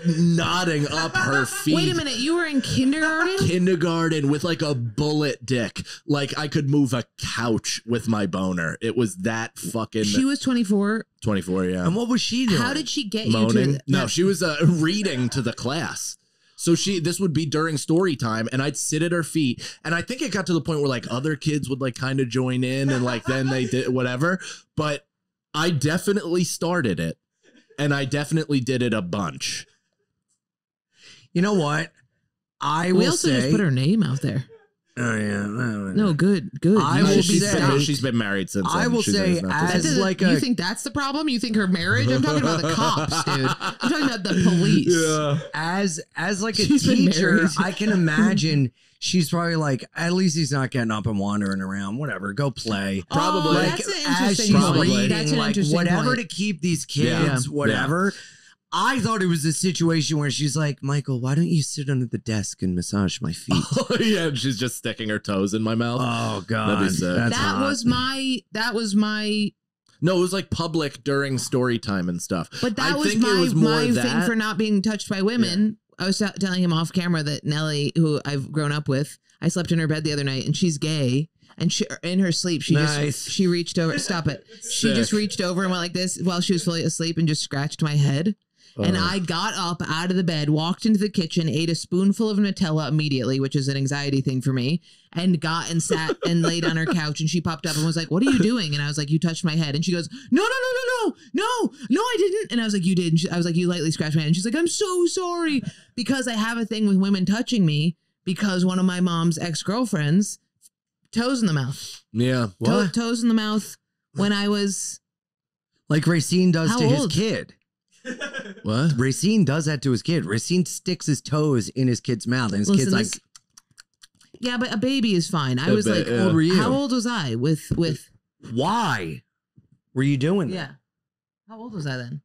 nodding up her feet. Wait a minute, you were in kindergarten? Kindergarten with like a bullet dick. Like I could move a couch with my boner. It was that fucking She was 24. 24, yeah. And what was she doing? How did she get you Moaning. to No, she was uh, reading to the class. So she this would be during story time and I'd sit at her feet and I think it got to the point where like other kids would like kind of join in and like then they did whatever, but I definitely started it and I definitely did it a bunch. You know what? I We will also say. just put her name out there. Oh yeah. No, good, good. I You will should she's, be say- been, she's been married since I then. will She's- say not That as just- doesn't- like you a- think that's the problem? You think her marriage? I'm talking about the cops, dude. I'm talking about the police. Yeah. as as like a She's been teacher, married. I can imagine she's probably like, at least he's not getting up and wandering around. Whatever, go play. Oh, probably. Oh, like that's an as interesting she's point. Probably. reading, That's an like interesting whatever point. to keep these kids, Yeah. whatever. I thought it was a situation where she's like, Michael, why don't you sit under the desk and massage my feet? Oh, yeah, and she's just sticking her toes in my mouth. oh God, That'd be sick. that's that hot. was my. That was my. no, it was like public during story time and stuff. But that I was think it my was more my thing that- for not being touched by women. I was telling him off camera that Nellie, who I've grown up with, I slept in her bed the other night, and she's gay. And she, in her sleep, she Nice. just she reached over. Stop it. She just reached over and went like this while she was fully asleep and just scratched my head. And Uh. I got up out of the bed, walked into the kitchen, ate a spoonful of Nutella immediately, which is an anxiety thing for me, and got and sat and laid on her couch. And she popped up and was like, "What are you doing?" And I was like, "You touched my head." And she goes, "No, no, no, no, no, no, no, I didn't." And I was like, "You did." And she, I was like, "You lightly scratched my head." And she's like, "I'm so sorry," because I have a thing with women touching me because one of my mom's ex girlfriends toes in the mouth, Yeah. To- What? toes in the mouth when I was Like Racine does to his kid. What? Racine does that to his kid. Racine sticks his toes in his kid's mouth, and his Listen, kid's like, this- yeah, but a baby is fine. I A was ba- like, yeah. "How old were you? How old was I with with Why were you doing that? yeah? How old was I then?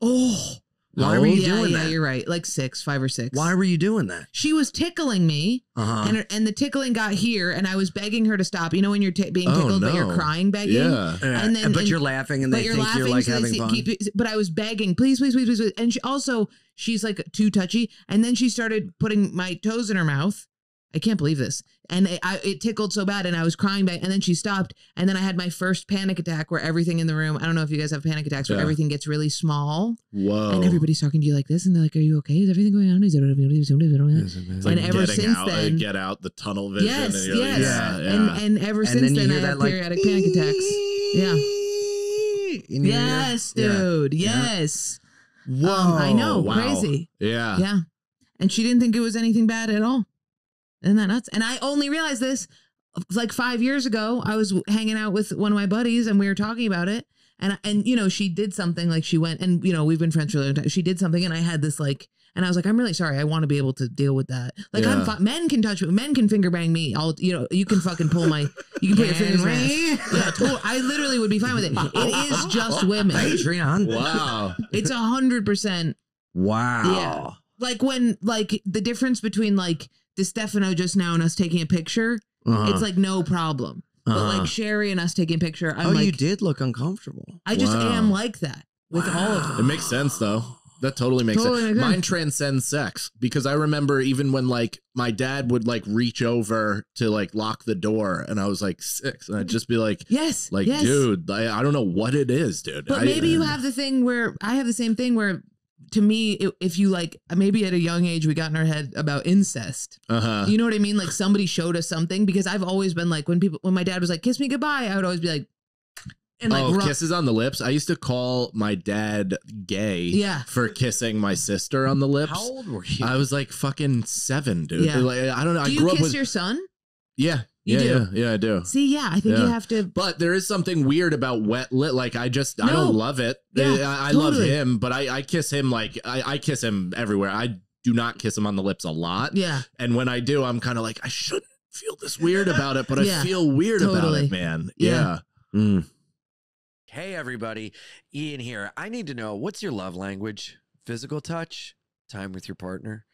Oh, why How were you old? yeah, doing yeah, that? you're right. Like six, five or six. Why were you doing that? She was tickling me, Uh huh. and her, and the tickling got here, and I was begging her to stop. You know when you're t- being Oh, tickled, but you're crying, begging. Yeah. and then- but and- you're laughing, and But they you're think laughing, you're like so having see- fun. keep but I was begging, please, please, please, please, please. And she also, she's like too touchy. And then she started putting my toes in her mouth. I can't believe this. And it, I, it tickled so bad, and I was crying back. And then she stopped. And then I had my first panic attack, where everything in the room. I don't know if you guys have panic attacks, where Yeah. everything gets really small, Whoa. and everybody's talking to you like this, and they're like, "Are you okay? Is everything going on? Is it?" It's like and ever getting since out, then- get out the tunnel vision. Yes, and you're like, yes. Yeah. yeah. And and ever and since then then, you I hear have like periodic panic attacks. Yeah. in your ear. Yes, Yeah. dude. Yeah. Yes. Whoa! Um, I know. Crazy. yeah. Yeah. And she didn't think it was anything bad at all. Isn't that nuts? And I only realized this like five years ago. I was hanging out with one of my buddies and we were talking about it. And, and you know, she did something like she went and, you know, we've been friends for a long time. She did something and I had this like, and I was like, I'm really sorry. I want to be able to deal with that. Like, I'm fi- men can touch me. Men can finger bang me. I'll, you know, you can fucking pull my, you can put your fingers in my ass. Yeah, to- I literally would be fine with it. It is just women. Patreon. Wow. It's a hundred percent Wow. Yeah. like when like the difference between like the Stefano just now and us taking a picture, Uh-huh. it's like no problem. But Uh-huh. like Sherry and us taking a picture, I'm oh, like, you did look uncomfortable. I just Wow. am like that with all of It them. makes sense though. That totally makes Totally sense. makes sense. Mine transcends sex because I remember even when like my dad would like reach over to like lock the door and I was like six and I'd just be like, Yes, like, yes. dude, I, I don't know what it is, dude. But I- maybe you have the thing where I have the same thing where, to me, if you like, maybe at a young age we got in our head about incest. Uh-huh. You know what I mean? Like somebody showed us something because I've always been like when people when my dad was like kiss me goodbye, I would always be like, and like oh, run- kisses on the lips. I used to call my dad gay Yeah. for kissing my sister on the lips. How old were you? I was like fucking seven, dude. Yeah. Like, I don't know. Do I you kiss up with your son? yeah, You yeah, do? yeah, yeah. I do. See, yeah, I think you have to. But there is something weird about wet lip. Like I just I don't love it. Yeah, I, I love him, but I, I kiss him like I, I kiss him everywhere. I do not kiss him on the lips a lot. Yeah, And when I do, I'm kind of like I shouldn't feel this weird about it, but I feel weird about it, man. Yeah. Yeah. Mm. Hey, everybody. Ian here. I need to know what's your love language? Physical touch? Time with your partner?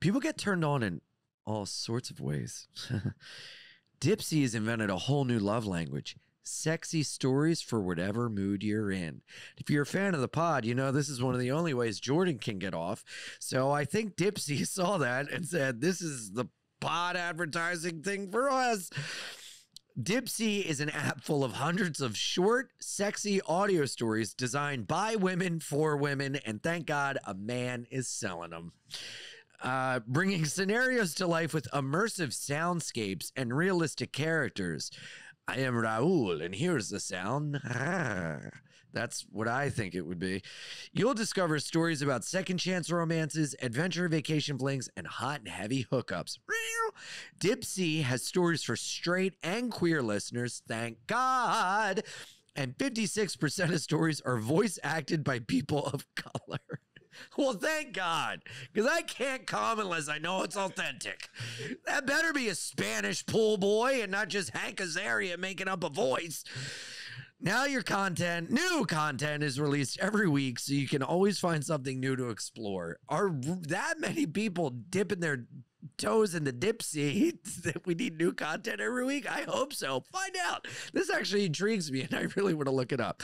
People get turned on in all sorts of ways. Dipsea has invented a whole new love language sexy stories for whatever mood you're in. If you're a fan of the pod, you know this is one of the only ways Jordan can get off. So I think Dipsea saw that and said, This is the pod advertising thing for us. Dipsea is an app full of hundreds of short, sexy audio stories designed by women for women, and thank God a man is selling them. Uh, bringing scenarios to life with immersive soundscapes and realistic characters. I am Raul, and here's the sound. That's what I think it would be. You'll discover stories about second chance romances, adventure vacation flings, and hot and heavy hookups. Dipsea has stories for straight and queer listeners, thank God. And 56% of stories are voice acted by people of color. Well, thank God, because I can't come unless I know it's authentic. That better be a Spanish pool boy and not just Hank Azaria making up a voice. Now your content, new content is released every week, so you can always find something new to explore. Are that many people dipping their toes in the Dipsea that we need new content every week? I hope so. Find out. This actually intrigues me, and I really want to look it up.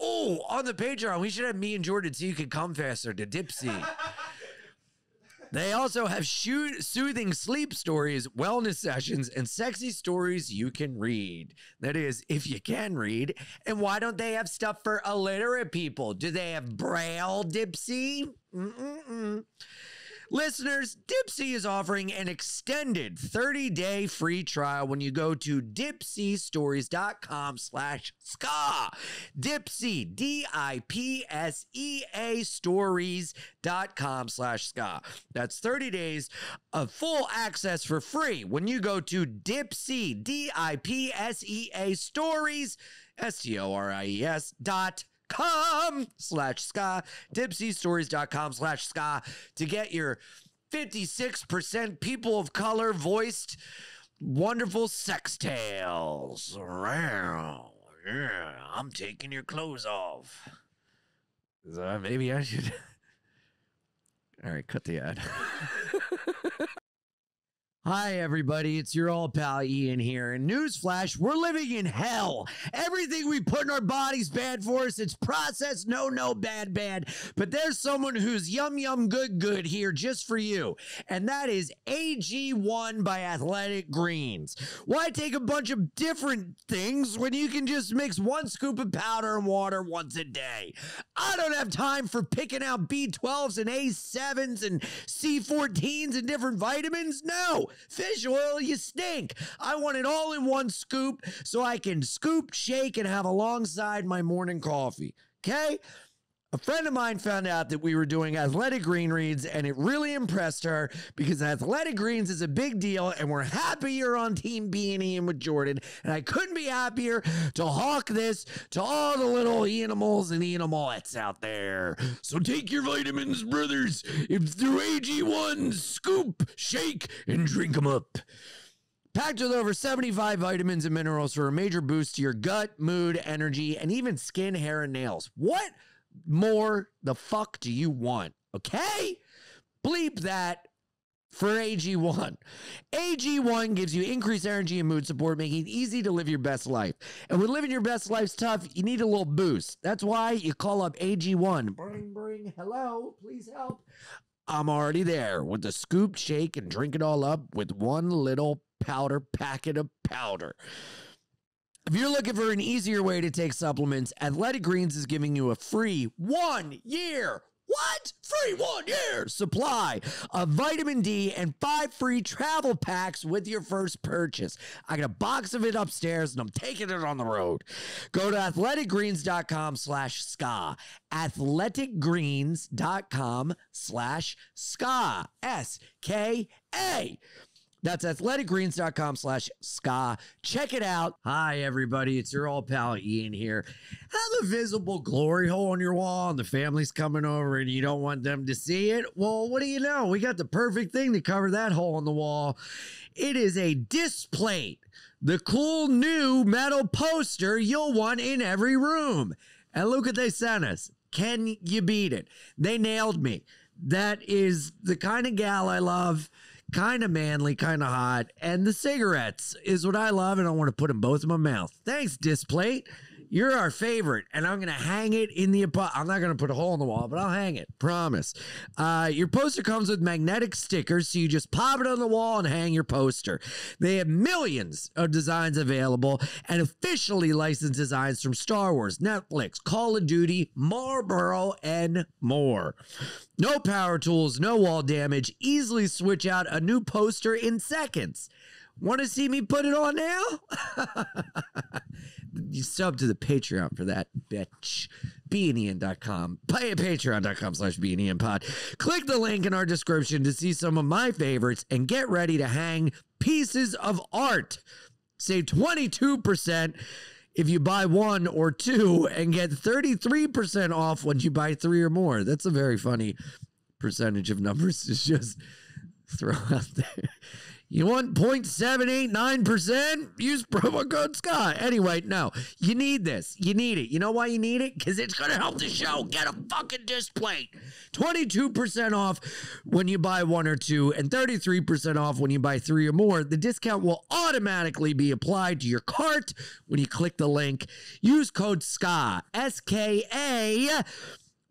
Oh, on the Patreon, we should have me and Jordan so you can come faster to Dipsea. They also have shoo- soothing sleep stories, wellness sessions, and sexy stories you can read. That is, if you can read. And why don't they have stuff for illiterate people? Do they have Braille, Dipsea? Mm-mm-mm. Listeners, Dipsea is offering an extended 30-day free trial when you go to dipseastories.com slash ska. Dipsea, D-I-P-S-E-A stories.com slash ska. That's 30 days of full access for free when you go to Dipsea, D-I-P-S-E-A stories, S-T-O-R-I-E-S dot com slash ska. Dipseastories.com slash ska to get your 56% people of color voiced wonderful sex tales. Yeah i'm taking your clothes off. So maybe i should. All right cut the ad Hi, everybody. It's your old pal Ian here. And newsflash, we're living in hell. Everything we put in our bodies bad for us. It's processed, no, no, bad, bad. But there's someone who's yum, yum, good, good here just for you. And that is AG1 by Athletic Greens. Why take a bunch of different things when you can just mix one scoop of powder and water once a day? I don't have time for picking out B12s and A7s and C14s and different vitamins. No, fish oil, you stink. I want it all in one scoop so I can scoop, shake, and have alongside my morning coffee. Okay? A friend of mine found out that we were doing athletic green reads and it really impressed her because athletic greens is a big deal and we're happy you're on team Bein' Ian with Jordan. And I couldn't be happier to hawk this to all the little animals and animalettes out there. So take your vitamins, brothers, if through AG1, scoop, shake, and drink them up. Packed with over 75 vitamins and minerals for a major boost to your gut, mood, energy, and even skin, hair, and nails. What more the fuck do you want? Okay? Bleep that for AG1. AG1 gives you increased energy and mood support, making it easy to live your best life. And when living your best life's tough, you need a little boost. That's why you call up AG1. Bring, bring, hello, please help. I'm already there with the scoop, shake, and drink it all up with one little powder packet of powder. If you're looking for an easier way to take supplements, Athletic Greens is giving you a free one year. What? Free one year supply of vitamin D and five free travel packs with your first purchase. I got a box of it upstairs and I'm taking it on the road. Go to athleticgreens.com slash ska. Athleticgreens.com slash ska. S K A. That's athleticgreens.com slash ska. Check it out. Hi, everybody. It's your old pal Ian here. Have a visible glory hole on your wall and the family's coming over and you don't want them to see it? Well, what do you know? We got the perfect thing to cover that hole in the wall. It is a Displate, the cool new metal poster you'll want in every room. And look what they sent us. Can you beat it? They nailed me. That is the kind of gal I love kind of manly, kind of hot. And the cigarettes is what I love, and I want to put them both in my mouth. Thanks, Displate. You're our favorite, and I'm gonna hang it in the. apo- I'm not gonna put a hole in the wall, but I'll hang it. Promise. Uh, your poster comes with magnetic stickers, so you just pop it on the wall and hang your poster. They have millions of designs available and officially licensed designs from Star Wars, Netflix, Call of Duty, Marlboro, and more. No power tools, no wall damage. Easily switch out a new poster in seconds. Want to see me put it on now? you sub to the Patreon for that, bitch. Beanian.com. Pay at patreon.com slash pod. Click the link in our description to see some of my favorites and get ready to hang pieces of art. Save 22% if you buy one or two and get 33% off when you buy three or more. That's a very funny percentage of numbers to just throw out there. You want 0.789%? Use promo code Scott. Anyway, no, you need this. You need it. You know why you need it? Because it's going to help the show. Get a fucking display. 22% off when you buy one or two, and 33% off when you buy three or more. The discount will automatically be applied to your cart when you click the link. Use code SKA, S K A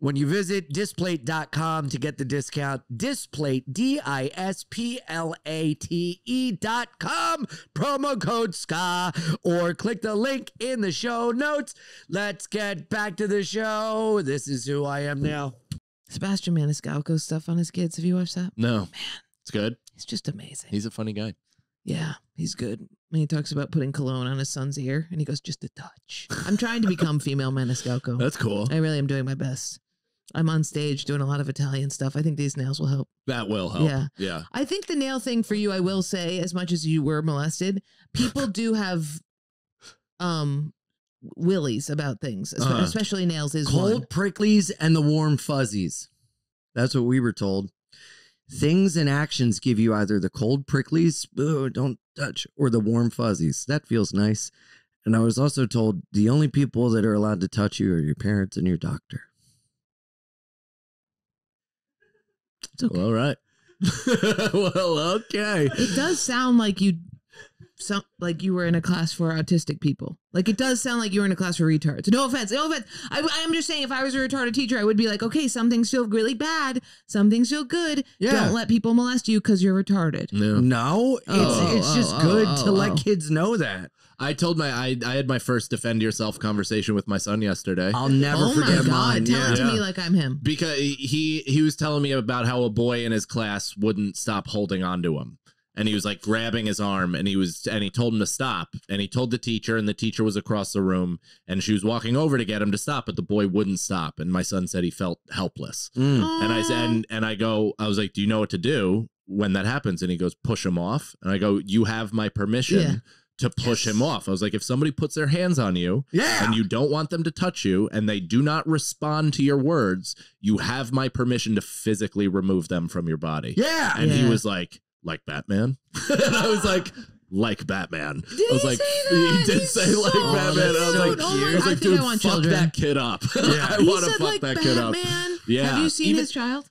when you visit displate.com to get the discount. Displate, D I S P L A T E dot com, promo code SKA, or click the link in the show notes. Let's get back to the show. This is who I am now. Sebastian Maniscalco stuff on his kids. Have you watched that? No, Man. it's good. He's just amazing. He's a funny guy. Yeah, he's good. When he talks about putting cologne on his son's ear, and he goes, "Just a touch." I'm trying to become female Maniscalco. That's cool. I really am doing my best. I'm on stage doing a lot of Italian stuff. I think these nails will help. That will help. Yeah. Yeah. I think the nail thing for you, I will say, as much as you were molested, people do have um willies about things, Uh-huh. especially nails is Cold one. pricklies and the warm fuzzies. That's what we were told. Things and actions give you either the cold pricklies, oh, don't touch, or the warm fuzzies. That feels nice. And I was also told the only people that are allowed to touch you are your parents and your doctor. It's okay. Well, all right. well, okay. It does sound like you some like you were in a class for autistic people. Like it does sound like you were in a class for retards. No offense, no offense. I, I'm just saying, if I was a retarded teacher, I would be like, okay, some things feel really bad, some things feel good. Yeah. Don't let people molest you because you're retarded. No. No, it's Oh, it's oh, just oh, good oh, to oh. let kids know that. I told my I, I had my first defend yourself conversation with my son yesterday. I'll never oh forget my god, mine. tell yeah. it to Yeah. me like I'm him. because he he was telling me about how a boy in his class wouldn't stop holding on to him and he was like grabbing his arm and he was and he told him to stop and he told the teacher and the teacher was across the room and she was walking over to get him to stop but the boy wouldn't stop and my son said he felt helpless Mm. and i said and, and i go i was like do you know what to do when that happens and he goes push him off and i go you have my permission Yeah. To push him off i was like if somebody puts their hands on you Yeah. and you don't want them to touch you and they do not respond to your words, you have my permission to physically remove them from your body. yeah. And he was like, like Batman? and I was like, like Batman. Did I was he like, say he that? did He's say so like Batman. And I was so like, cute. I was like, think dude, I want fuck children. that kid up. Yeah. I want to fuck like that kid up. Yeah. Have you seen Even- his child?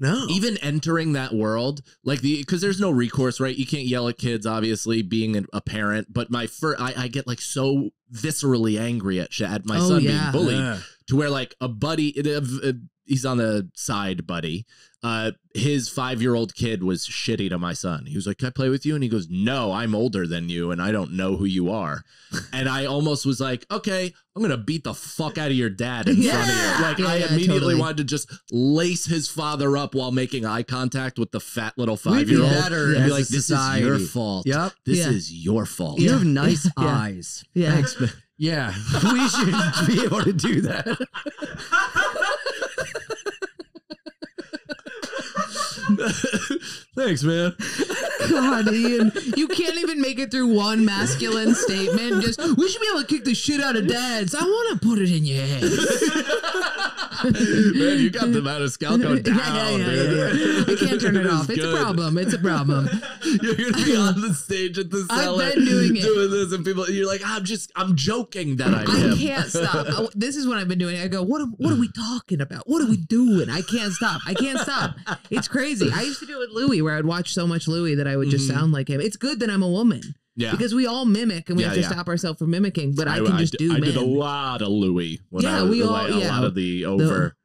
No. even entering that world like the because there's no recourse right you can't yell at kids obviously being an- a parent but my first I, I get like so viscerally angry at shit at my Oh, son yeah. being bullied Yeah. to where like a buddy it, he's on the side buddy uh his five-year-old kid was shitty to my son he was like can i play with you and he goes no i'm older than you and i don't know who you are and i almost was like okay i'm gonna beat the fuck out of your dad in front of you like Yeah, i yeah, immediately totally. wanted to just lace his father up while making eye contact with the fat little five-year-old better and be like this society. is your fault Yep. this Yeah. is your fault You have nice Yeah. eyes. Yeah. Yeah. we should be able to do that. thanks man God, Ian, you can't even make it through one masculine statement. Just we should be able to kick the shit out of dads. I want to put it in your head. Man, you got the Maniscalco down, yeah, yeah, yeah, yeah. I can't turn it off. It's a problem. It's a problem. You're gonna be on the stage at the I've been doing it. this, and people, you're like, I'm just, I'm joking that I'm I him. can't stop. I- this is what I've been doing. I go, what? Are, what are we talking about? What are we doing? I can't stop. I can't stop. It's crazy. I used to do it with Louis, where I'd watch so much Louis that I would just Mhm. sound like him. It's good that I'm a woman Yeah, because we all mimic and we Yeah, have to yeah. stop ourselves from mimicking. But I, can just did- do I men. did a lot of Louis when Yeah, I was we all- like, a lot of the over.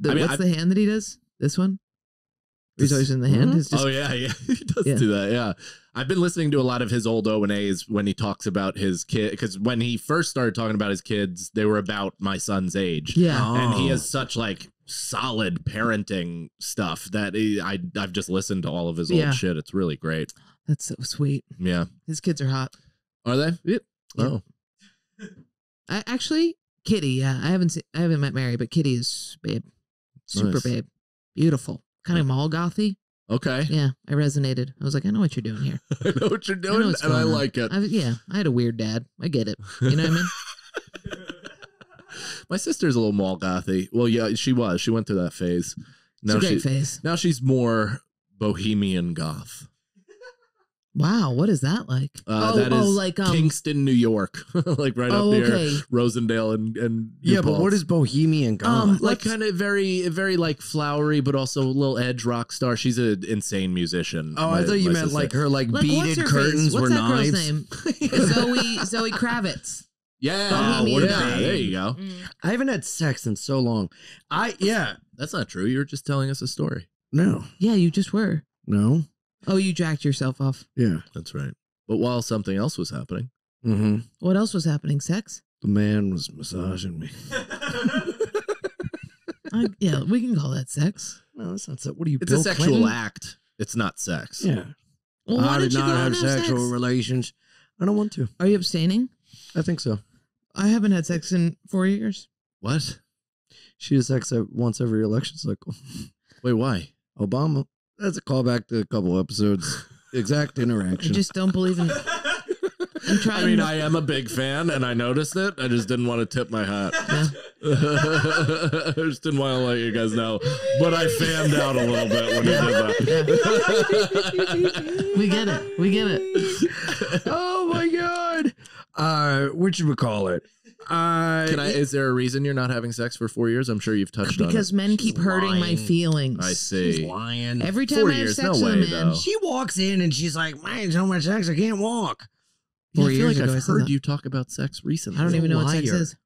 The- I mean, what's I- the hand that he does? This one. He's always in the hand. Mm-hmm. It's just oh yeah, yeah, he does Yeah. do that. Yeah, I've been listening to a lot of his old O and A's when he talks about his kid because when he first started talking about his kids, they were about my son's age. yeah. and he Oh. has such like solid parenting stuff that he, I I've just listened to all of his Yeah. old shit. It's really great. That's so sweet. Yeah, His kids are hot. are they? Yep. Oh, I, actually, Kitty. Yeah, I haven't seen, I haven't met Mary, but Kitty is babe, super Nice. babe, beautiful, kind of mall gothy. okay. Yeah, I resonated. I was like, I know what you're doing here. I know what you're doing, what's and I on. like it. I, yeah, I had a weird dad. I get it. You know what I mean? My sister's a little mall gothy. Well, yeah, she was. She went through that phase. It's Now a great she face. now she's more bohemian goth. Wow, what is that like? Uh, oh, that is oh, like um. Kingston, New York, like right oh, up near okay. Rosendale and and Yeah, but New what Paltz. is Bohemian God? Um, like kind of very very like flowery but also a little edge rock star she's an insane musician oh, my- I thought you meant sister. like her like, Like, beaded her curtains face? What's were that knives. girl's name? Zoe Zoe Kravitz. Yeah, Bohemian yeah, there you go. Mm. I haven't had sex in so long. I yeah. That's not true. You were just telling us a story. No. Yeah, you just were. No. Oh, you jacked yourself off. Yeah. That's right. But while something else was happening, Mm-hmm. What else was happening? Sex? The man was massaging me. I, yeah, we can call that sex. No, that's not so. What are you? it's Bill a sexual Clinton? act. It's not sex. Yeah. Well, why I don't did you not go have and sexual sex? relations. I don't want to. Are you abstaining? I think so. I haven't had sex in four years. What? She has sex ev- once every election cycle. Wait, why? Obama. That's a callback to a couple episodes. Exact interaction. I just don't believe in. I'm trying. I mean, I am a big fan, and I noticed it. I just didn't want to tip my hat. Yeah. I just didn't want to let you guys know, but I fanned out a little bit when you did that. we get it. We get it. oh my god. Uh, what should we call it? Uh, Can I? Is there a reason you're not having sex for four years? I'm sure you've touched on it. Because men keep hurting my lying. feelings. it. I She's see. lying. Every time Four I have years, sex no with way, a man, though. she walks in and she's like, "Man, so much sex, I can't walk." Yeah, Four I feel years like ago, I've said heard that. you talk about sex recently. I don't even know what sex Liar. is.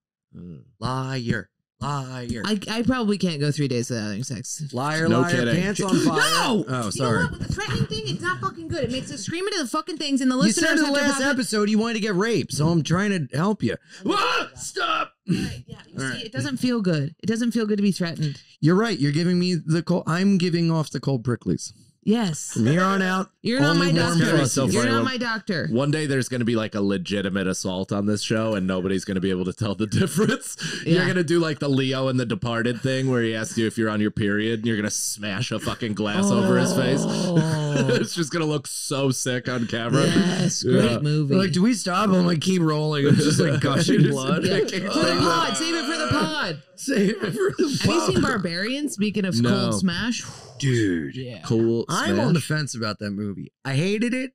Liar, liar, I, I probably can't go three days without having sex. liar, No liar, kidding. pants on fire. No! Oh, You know sorry. what? With the threatening thing, it's not fucking good. It makes us scream into the fucking things, and the You listeners said in the have to last have it- episode you wanted to get raped, so I'm trying to help you. Ah, stop. Right, yeah. You All see, right. it doesn't feel good. It doesn't feel good to be threatened. You're right. You're giving me the cold. I'm giving off the cold pricklies Yes. from here on out. You're not my doctor. So You're not my doctor. One day there's going to be like a legitimate assault on this show, and nobody's going to be able to tell the difference. You're going to do like the Leo and the Departed thing, where he asks you if you're on your period, and you're going to smash a fucking glass over his face. Oh. it's just going to look so sick on camera. yes, great Yeah. movie. They're like, do we stop? I'm like, keep rolling. I'm just like gushing blood. Yeah. For the pod, save it for the pod. Save it for the pod. Have you seen Barbarian? Speaking of No. cold smash, dude? yeah. Cool. I'm on the fence about that movie. I hated it,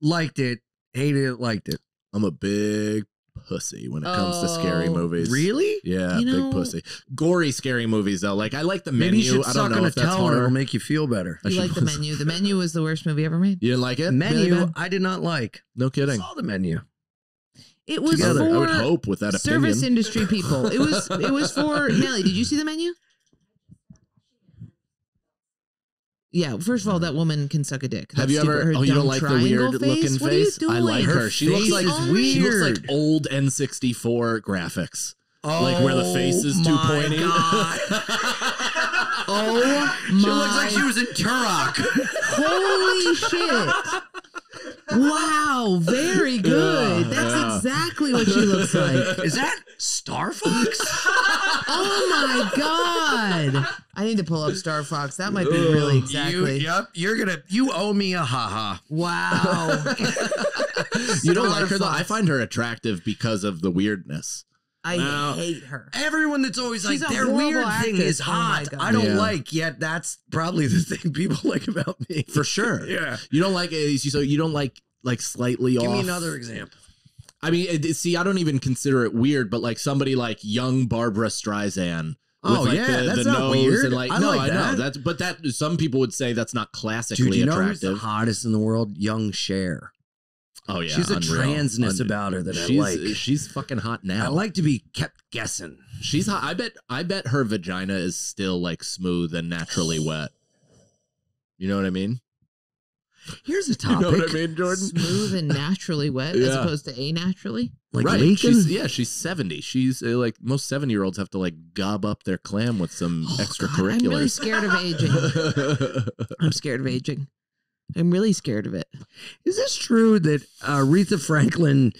liked it, hated it, liked it. I'm a big pussy when it comes to scary Oh, movies. Really? Yeah, You know- big pussy. Gory scary movies though. Like I like the Maybe you menu. should I suck don't know on a if that's towel and horror. it'll make you feel better. I You should like the menu? The menu was the worst movie ever made. You didn't like it? Menu, bad. I did not like. No kidding. I saw the menu. It was Together. for I would hope with that service opinion. industry people. It was it was for Nelly. Did you see the menu? Yeah, first of all, that mm. woman can suck a dick. Have That you ever? her Oh, you don't like the weird looking face? What are you face? I like her. Her She looks face like is She looks like weird. old N64 graphics. Oh, Like where the face is too my pointy. God. Oh She looks like she was in Turok. Holy shit! Wow, very good. Yeah, That's yeah. exactly what she looks like. Is that Star Fox? Oh my god! I need to pull up Star Fox. That might be really You, exactly. yep. You're gonna. You owe me a haha. Wow. you don't like her though. I find her attractive because of the weirdness. I Wow. hate her. Everyone that's always She's like their horrible weird thing is Oh hot. God. I don't Yeah. like. Yet that's probably the thing people like about me. For sure. Yeah. You don't like it. So you don't like like slightly Give off. me another example. I mean, it, see, I don't even consider it weird, but like somebody like young Barbra Streisand. Oh, like yeah, the, that's the not nose weird. And like, I no, like I know that. that's, but that some people would say that's not classically Dude, you know who's the hottest in the world? Young Cher. Oh yeah, She's a unreal. transness Un- about her that I she's, like. She's fucking hot now. I like to be kept guessing. She's hot. I bet. I bet her vagina is still like smooth and naturally wet. You know what I mean? Here's a topic. You topic. know what I mean, Jordan? Smooth and naturally wet as opposed to a naturally. Like right. leaking. She's, yeah, she's 70. She's uh, like most 70 year olds have to like gob up their clam with some Oh, God, extracurriculars. I'm really scared of aging. I'm scared of aging. I'm really scared of it. Is this true that uh, Aretha Franklin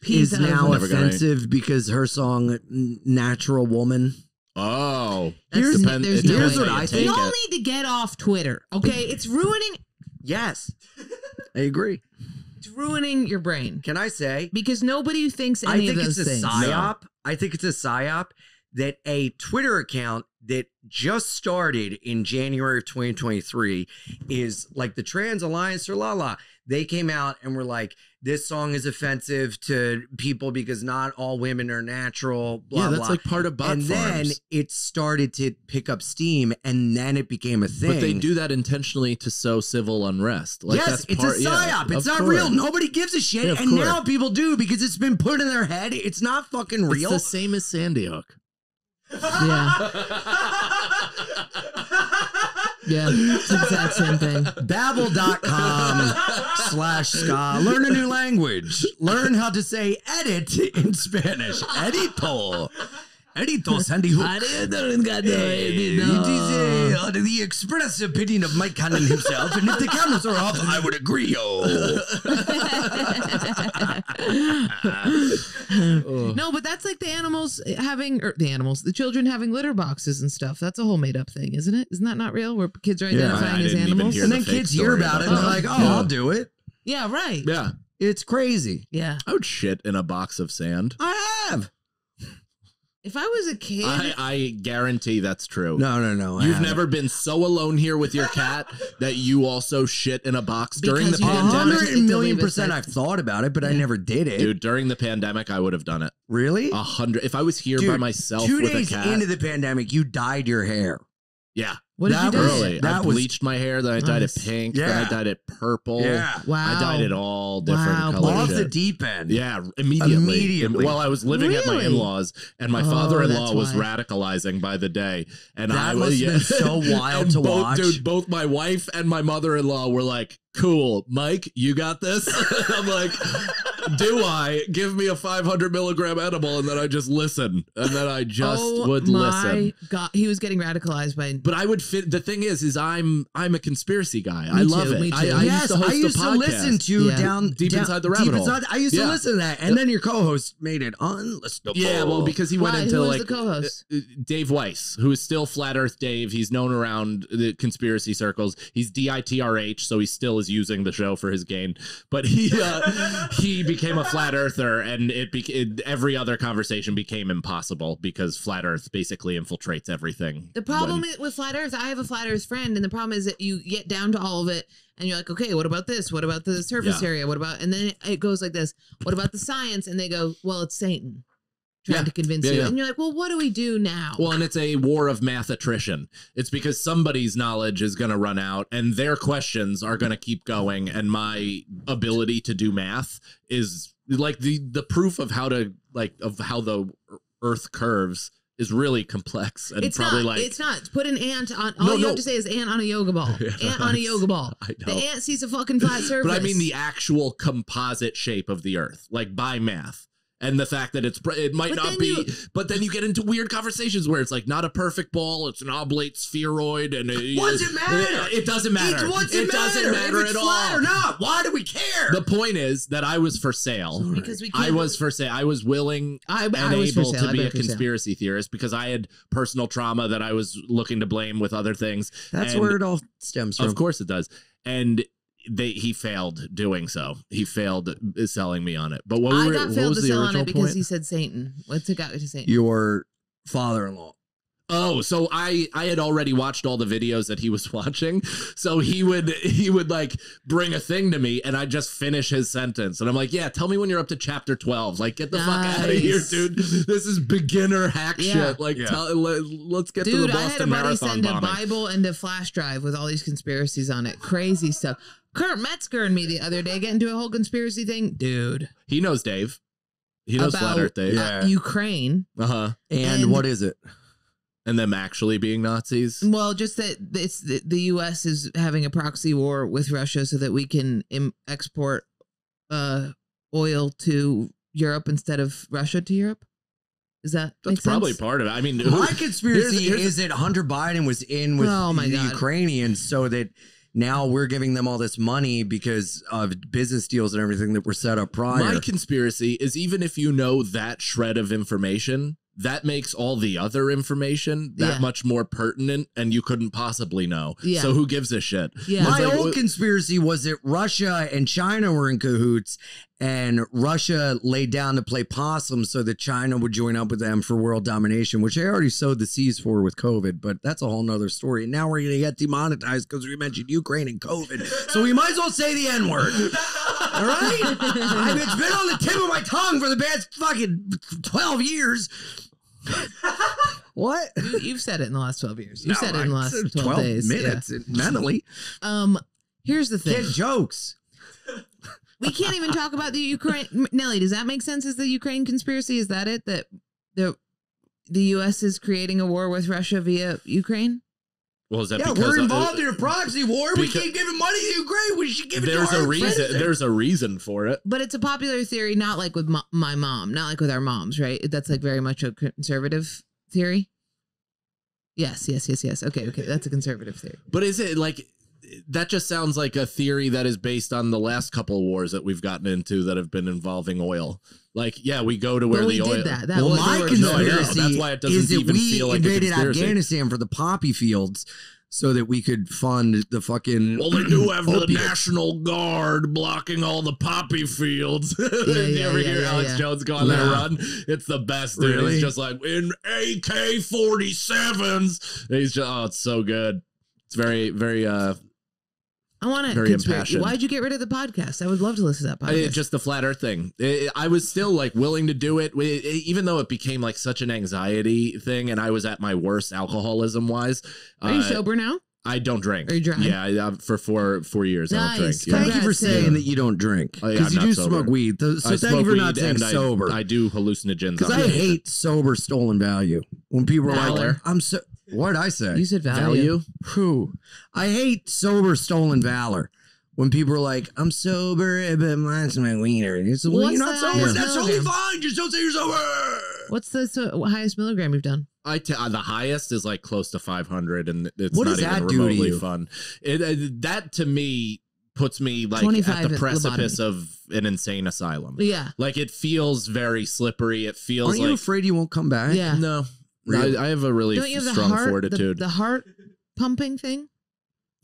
Peas is now it. Never gonna- offensive because her song "Natural Woman"? oh. That's- It depend- there's it no depends way. how you I take think. Y'all it. need to get off Twitter, okay? It's ruining. Yes, I agree. It's ruining your brain Can I say? because nobody thinks I any think of those it's a things. psyop. I think it's a psyop that a Twitter account that just started in January of 2023 is like the Trans Alliance or la la. they came out and were like, "This song is offensive to people because not all women are natural." Blah yeah, that's blah. like part of bot and then it started to pick up steam, and then it became a thing. But they do that intentionally to sow civil unrest. Like yes, it's part, a yeah, psyop. it's not course. real. Nobody gives a shit, Yeah, and course. now people do because it's been put in their head. It's not fucking It's real. the same as Sandy Hook. Yeah. Yeah. It's the exact same thing. Babbel.com slash ska. Learn a new language. Learn how to say edit in Spanish. Edito. Edito Sandy Hook. It is uh, the express opinion of Mike Cannon himself, and if the cameras are off, I would agree. Oh. No, but that's like the animals having, or the animals, the children having litter boxes and stuff. That's a whole made up thing, isn't it? Isn't that not real? Where kids are Yeah, identifying I as animals? And the then kids hear about it, and they're like, oh, Yeah. I'll do it. Yeah, right. Yeah, It's crazy. Yeah. I would shit in a box of sand. I have. If I was a kid, I, I guarantee that's true. No, no, no. I You've haven't. never been so alone here with your cat that you also shit in a box during the Because you A didn't pandemic. hundred Like million it percent. I've thought about it, but I never did it. Dude, during the pandemic, I would have done it. really? A hundred. If I was here by Dude, myself Two with a days cat, into the pandemic, you dyed your hair. Yeah, what did that you do? was- early. I that was- bleached my hair, then I dyed Nice. it pink, then I dyed it purple. Yeah. Wow. I dyed it all different Wow, colors. Off the deep end. Yeah, immediately. Immediately. While I was living at my in-laws, and my Oh, father-in-law was why. radicalizing by the day, and That I must was have been so wild to both, watch. Dude, both my wife and my mother-in-law were like, "Cool, Mike, you got this." I'm like, "Do I give me a 500 milligram edible and then I just listen, and then I just oh would my listen." God, he was getting radicalized by. But I would fit. The thing is, is I'm I'm a conspiracy guy. I love too, it. me I, too. I yes, used to host I used a to listen to Yeah. down Deep down- Inside the Rabbit Deep Hole. Inside- I used to Yeah. listen to that, and then your co-host made it unlistenable. Yeah, well, because he went Why? into Who was like the co-host? uh, Dave Weiss, who is still Flat Earth Dave. He's known around the conspiracy circles. He's DITRH, so he still is using the show for his gain. But he uh, he became a flat earther, and it, bec it every other conversation became impossible because flat Earth basically infiltrates everything. The problem When- with flat Earth, I have a flat Earth friend, and the problem is that you get down to all of it, and you're like, okay, what about this? What about the surface Yeah. area? What about? And then it goes like this. What about the science? And they go, well, it's Satan trying Yeah. to convince Yeah, you, yeah. and you're like, well, what do we do now? Well, and it's a war of math attrition. It's because somebody's knowledge is going to run out and their questions are going to keep going. And my ability to do math is like the, the proof of how to, like, of how the earth curves is really complex and it's probably not. like, it's not. Put an ant on. All No, you no. have to say is ant on a yoga ball. Yeah, ant on a yoga ball. I The ant sees a fucking flat surface. But I mean the actual composite shape of the earth, like by math. And the fact that it's it might But not be, you- but then you get into weird conversations where it's like not a perfect ball, it's an oblate spheroid, and it, What does it matter? It doesn't matter. It's- What's it, doesn't matter if it's at flat all. or not? Why do we care? The point is that I was for sale. because we. I was for sale. I was willing I, and I was for able to be a for sale. conspiracy theorist because I had personal trauma that I was looking to blame with other things. That's And- where it all stems from. Of course it does. And they he failed doing so. He failed selling me on it. But what, I were, got what failed was to the sell on original it because point? he said Satan. What's it got to Satan? Your father-in-law. Oh, so I I had already watched all the videos that he was watching. So he would he would like bring a thing to me and I just finish his sentence. And I'm like, "Yeah, tell me when you're up to chapter 12. Like get the fuck out of here, dude. This is beginner hack Yeah. shit. Like Yeah. tell, let, us get to Dude, the I had a Boston buddy Marathon send a. Bible and a flash drive with all these conspiracies on it. Crazy stuff. Kurt Metzger and me the other day get into a whole conspiracy thing. Dude. He knows Dave. He knows about Flat Earth Dave. Yeah. uh, Ukraine. Uh-huh. And, And- what is it? And them actually being Nazis. Well, just that it's the, the U.S. is having a proxy war with Russia so that we can Im- export uh, oil to Europe instead of Russia to Europe. Is that That's probably sense? part of it. I mean, who- My conspiracy here's- here's- is that Hunter Biden was in with Oh my the God. Ukrainians so that now we're giving them all this money because of business deals and everything that were set up prior. My conspiracy is even if you know that shred of information, that makes all the other information that Yeah. much more pertinent and you couldn't possibly know. Yeah. So who gives a shit? Yeah. My like, old wh- conspiracy was that Russia and China were in cahoots, and Russia laid down to play possum so that China would join up with them for world domination, which they already sowed the seeds for with COVID. But that's a whole nother story. And now we're going to get demonetized because we mentioned Ukraine and COVID. So we might as well say the N word. All right? I mean, it's been on the tip of my tongue for the past fucking 12 years. what? You, you've said it in the last 12 years. You said it in the last 12, 12 days. yeah. minutes mentally. Um, here's the thing. Get jokes. we can't even talk about the Ukraine. Nelly, does that make sense? Is the Ukraine conspiracy? Is that it? That the the U.S. is creating a war with Russia via Ukraine? Well, is that Yeah, because we're uh, involved in a proxy war. We keep giving money to Ukraine. We should give it there's to a reason. president. There's a reason for it. But it's a popular theory, not like with mo- my mom, not like with our moms, right? That's like very much a conservative theory. Yes, yes, yes, yes. Okay, okay, that's a conservative theory. But is it like that? Just sounds like a theory that is based on the last couple of wars that we've gotten into that have been involving oil. Like, yeah, we go to where But the we oil. did that. That well, my was- No, conspiracy That's why it doesn't is that even we feel like invaded conspiracy. Afghanistan for the poppy fields so that we could fund the fucking. Well, they do have the. National Guard blocking all the poppy fields. yeah, you ever yeah, hear yeah, Alex yeah. Jones go on that run? It's the best, dude. Really? He's just like in AK 47s. He's just, oh, it's so good. It's very, very, uh, I want to Very conspiracy. impassioned. Why'd you get rid of the podcast? I would love to listen to that I- podcast. just the flat earth thing. I I was still like willing to do it, We- even though it became like such an anxiety thing, and I was at my worst alcoholism wise. Are you Uh, sober now? I don't drink. Are you dry? Yeah, I, uh, for four four years I Nice. don't drink. Yeah. Thank you for saying Sam. that you don't drink Oh, yeah, because I'm you do sober. smoke weed. So I thank you for not saying and I- sober. I, do hallucinogens. Because I hate sober stolen value. When people are Valor. like, "I'm so," what did I say? You said value. value. Whew. I hate sober stolen valor. When people are like, I'm sober, but mine's my wiener. And it's, well, What's you're not sober. highest That's totally milligram? fine. Just don't say you're sober. What's the so, highest milligram you've done? I t- uh, the highest is like close to 500, and it's What not does even that do to remotely you? fun. It, uh, that to me puts me like at the precipice lobotomy. of an insane asylum. Yeah. Like it feels very slippery. It feels Aren't you afraid you won't come back? Yeah. no. Really? I, I have a really Don't you have the strong heart, the, fortitude. the heart pumping thing?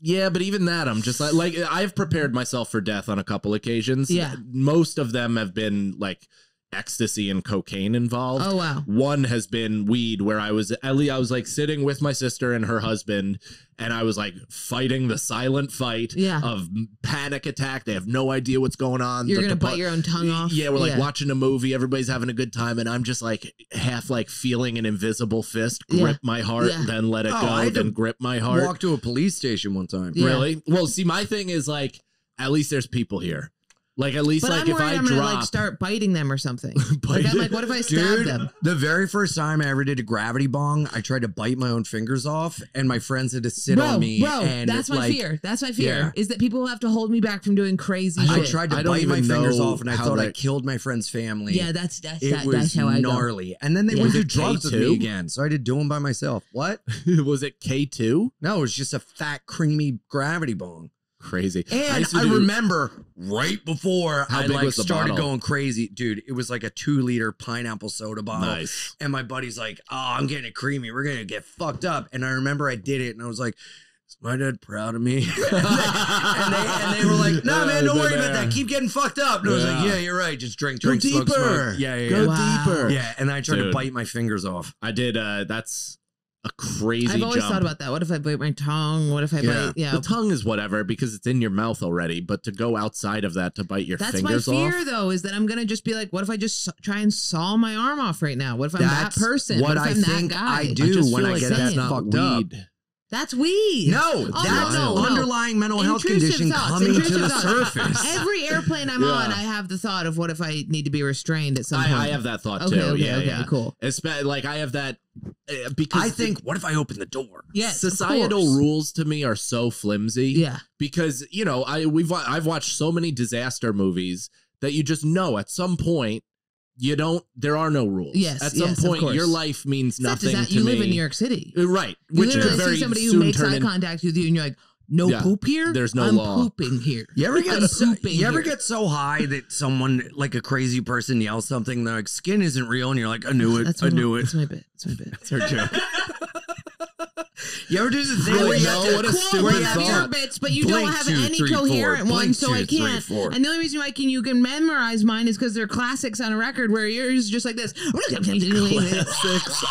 Yeah, but even that, I'm just like, like I've prepared myself for death on a couple occasions. Yeah. most of them have been like ecstasy and cocaine involved. Oh wow. One has been weed, where I was at least I was like sitting with my sister and her husband, and I was like fighting the silent fight Yeah. of panic attack. They have no idea what's going on. You're The- gonna the bite your own tongue off. Yeah, we're like Yeah. watching a movie. Everybody's having a good time, and I'm just like half like feeling an invisible fist Yeah. grip my heart, Yeah. then let it Oh, go, I then grip my heart. Walk to a police station one time. Yeah. Really? Well, see, my thing is like, at least there's people here. Like, at least But like I'm if I I'm gonna drop, like start biting them or something. like I'm like, what if I stab Dude, them? the very first time I ever did a gravity bong, I tried to bite my own fingers off, and my friends had to sit bro, on me. bro, and that's my like, fear. That's my fear. Yeah. Is that people will have to hold me back from doing crazy I shit. tried to I bite my fingers off, and I how thought I killed my friend's family. yeah, that's that's it that, was that's how I go. gnarly. And then they Yeah. went Was to drugs with K2? me again, so I had to do them by myself. What? was it K two? No, it was just a fat, creamy gravity bong. Crazy. And I, do- remember right before How I like started bottle? going crazy, dude. It was like a two liter pineapple soda bottle. Nice. And my buddy's like, "Oh, I'm getting it creamy. We're gonna get fucked up." And I remember I did it, and I was like, "Is my dad proud of me?" and, they, and, they, and they were like, "No, man, don't worry about that. Keep getting fucked up." And I was like, Yeah. "Yeah, you're right. Just drink, Go drink, smoke, deeper. smoke." Yeah, yeah, Go. Wow. deeper. Yeah, and I tried to bite my fingers off. I did. uh That's a crazy. I've always jump. thought about that. What if I bite my tongue? What if I Yeah. bite? Yeah, The tongue is whatever because it's in your mouth already, but to go outside of that to bite your That's my fingers fear, off. though, is that I'm gonna just be like, what if I just try and saw my arm off right now? What if I'm that person? what if I think that guy? I I do just when I like get that fucked up. Weed. That's weed. No, Oh, that's no, no. underlying mental health Intrusive condition thoughts, coming to the thoughts. surface. Every airplane I'm Yeah. on, I have the thought of what if I need to be restrained at some point. I, I have that thought Okay, too. okay, yeah, okay, yeah. cool. Espe- like I have that uh, because I think, what if I open the door? Yes, societal course. rules to me are so flimsy. Yeah, because you know I we've I've watched so many disaster movies that you just know at some point you don't there are no rules. Yes, at some yes, point course. your life means Except nothing is that to you me. live in New York City. Uh, right? You Which could literally very see somebody who makes eye in- contact with you, and you're like, no Yeah. poop here. There's no I'm law. pooping here. You ever get so, pooping you ever here. get so high that someone like a crazy person yells something they're like skin isn't real and you're like I knew it That's I my- knew it. That's my bit. That's my bit. It's her joke. You ever do the thing where you have to What a Quote one of your bits, but you don't Blink have two, any three, four. coherent Blink ones, so two, I three, can't. four. And the only reason why I can you can memorize mine is because they're classics on a record. Where yours is just like this. Six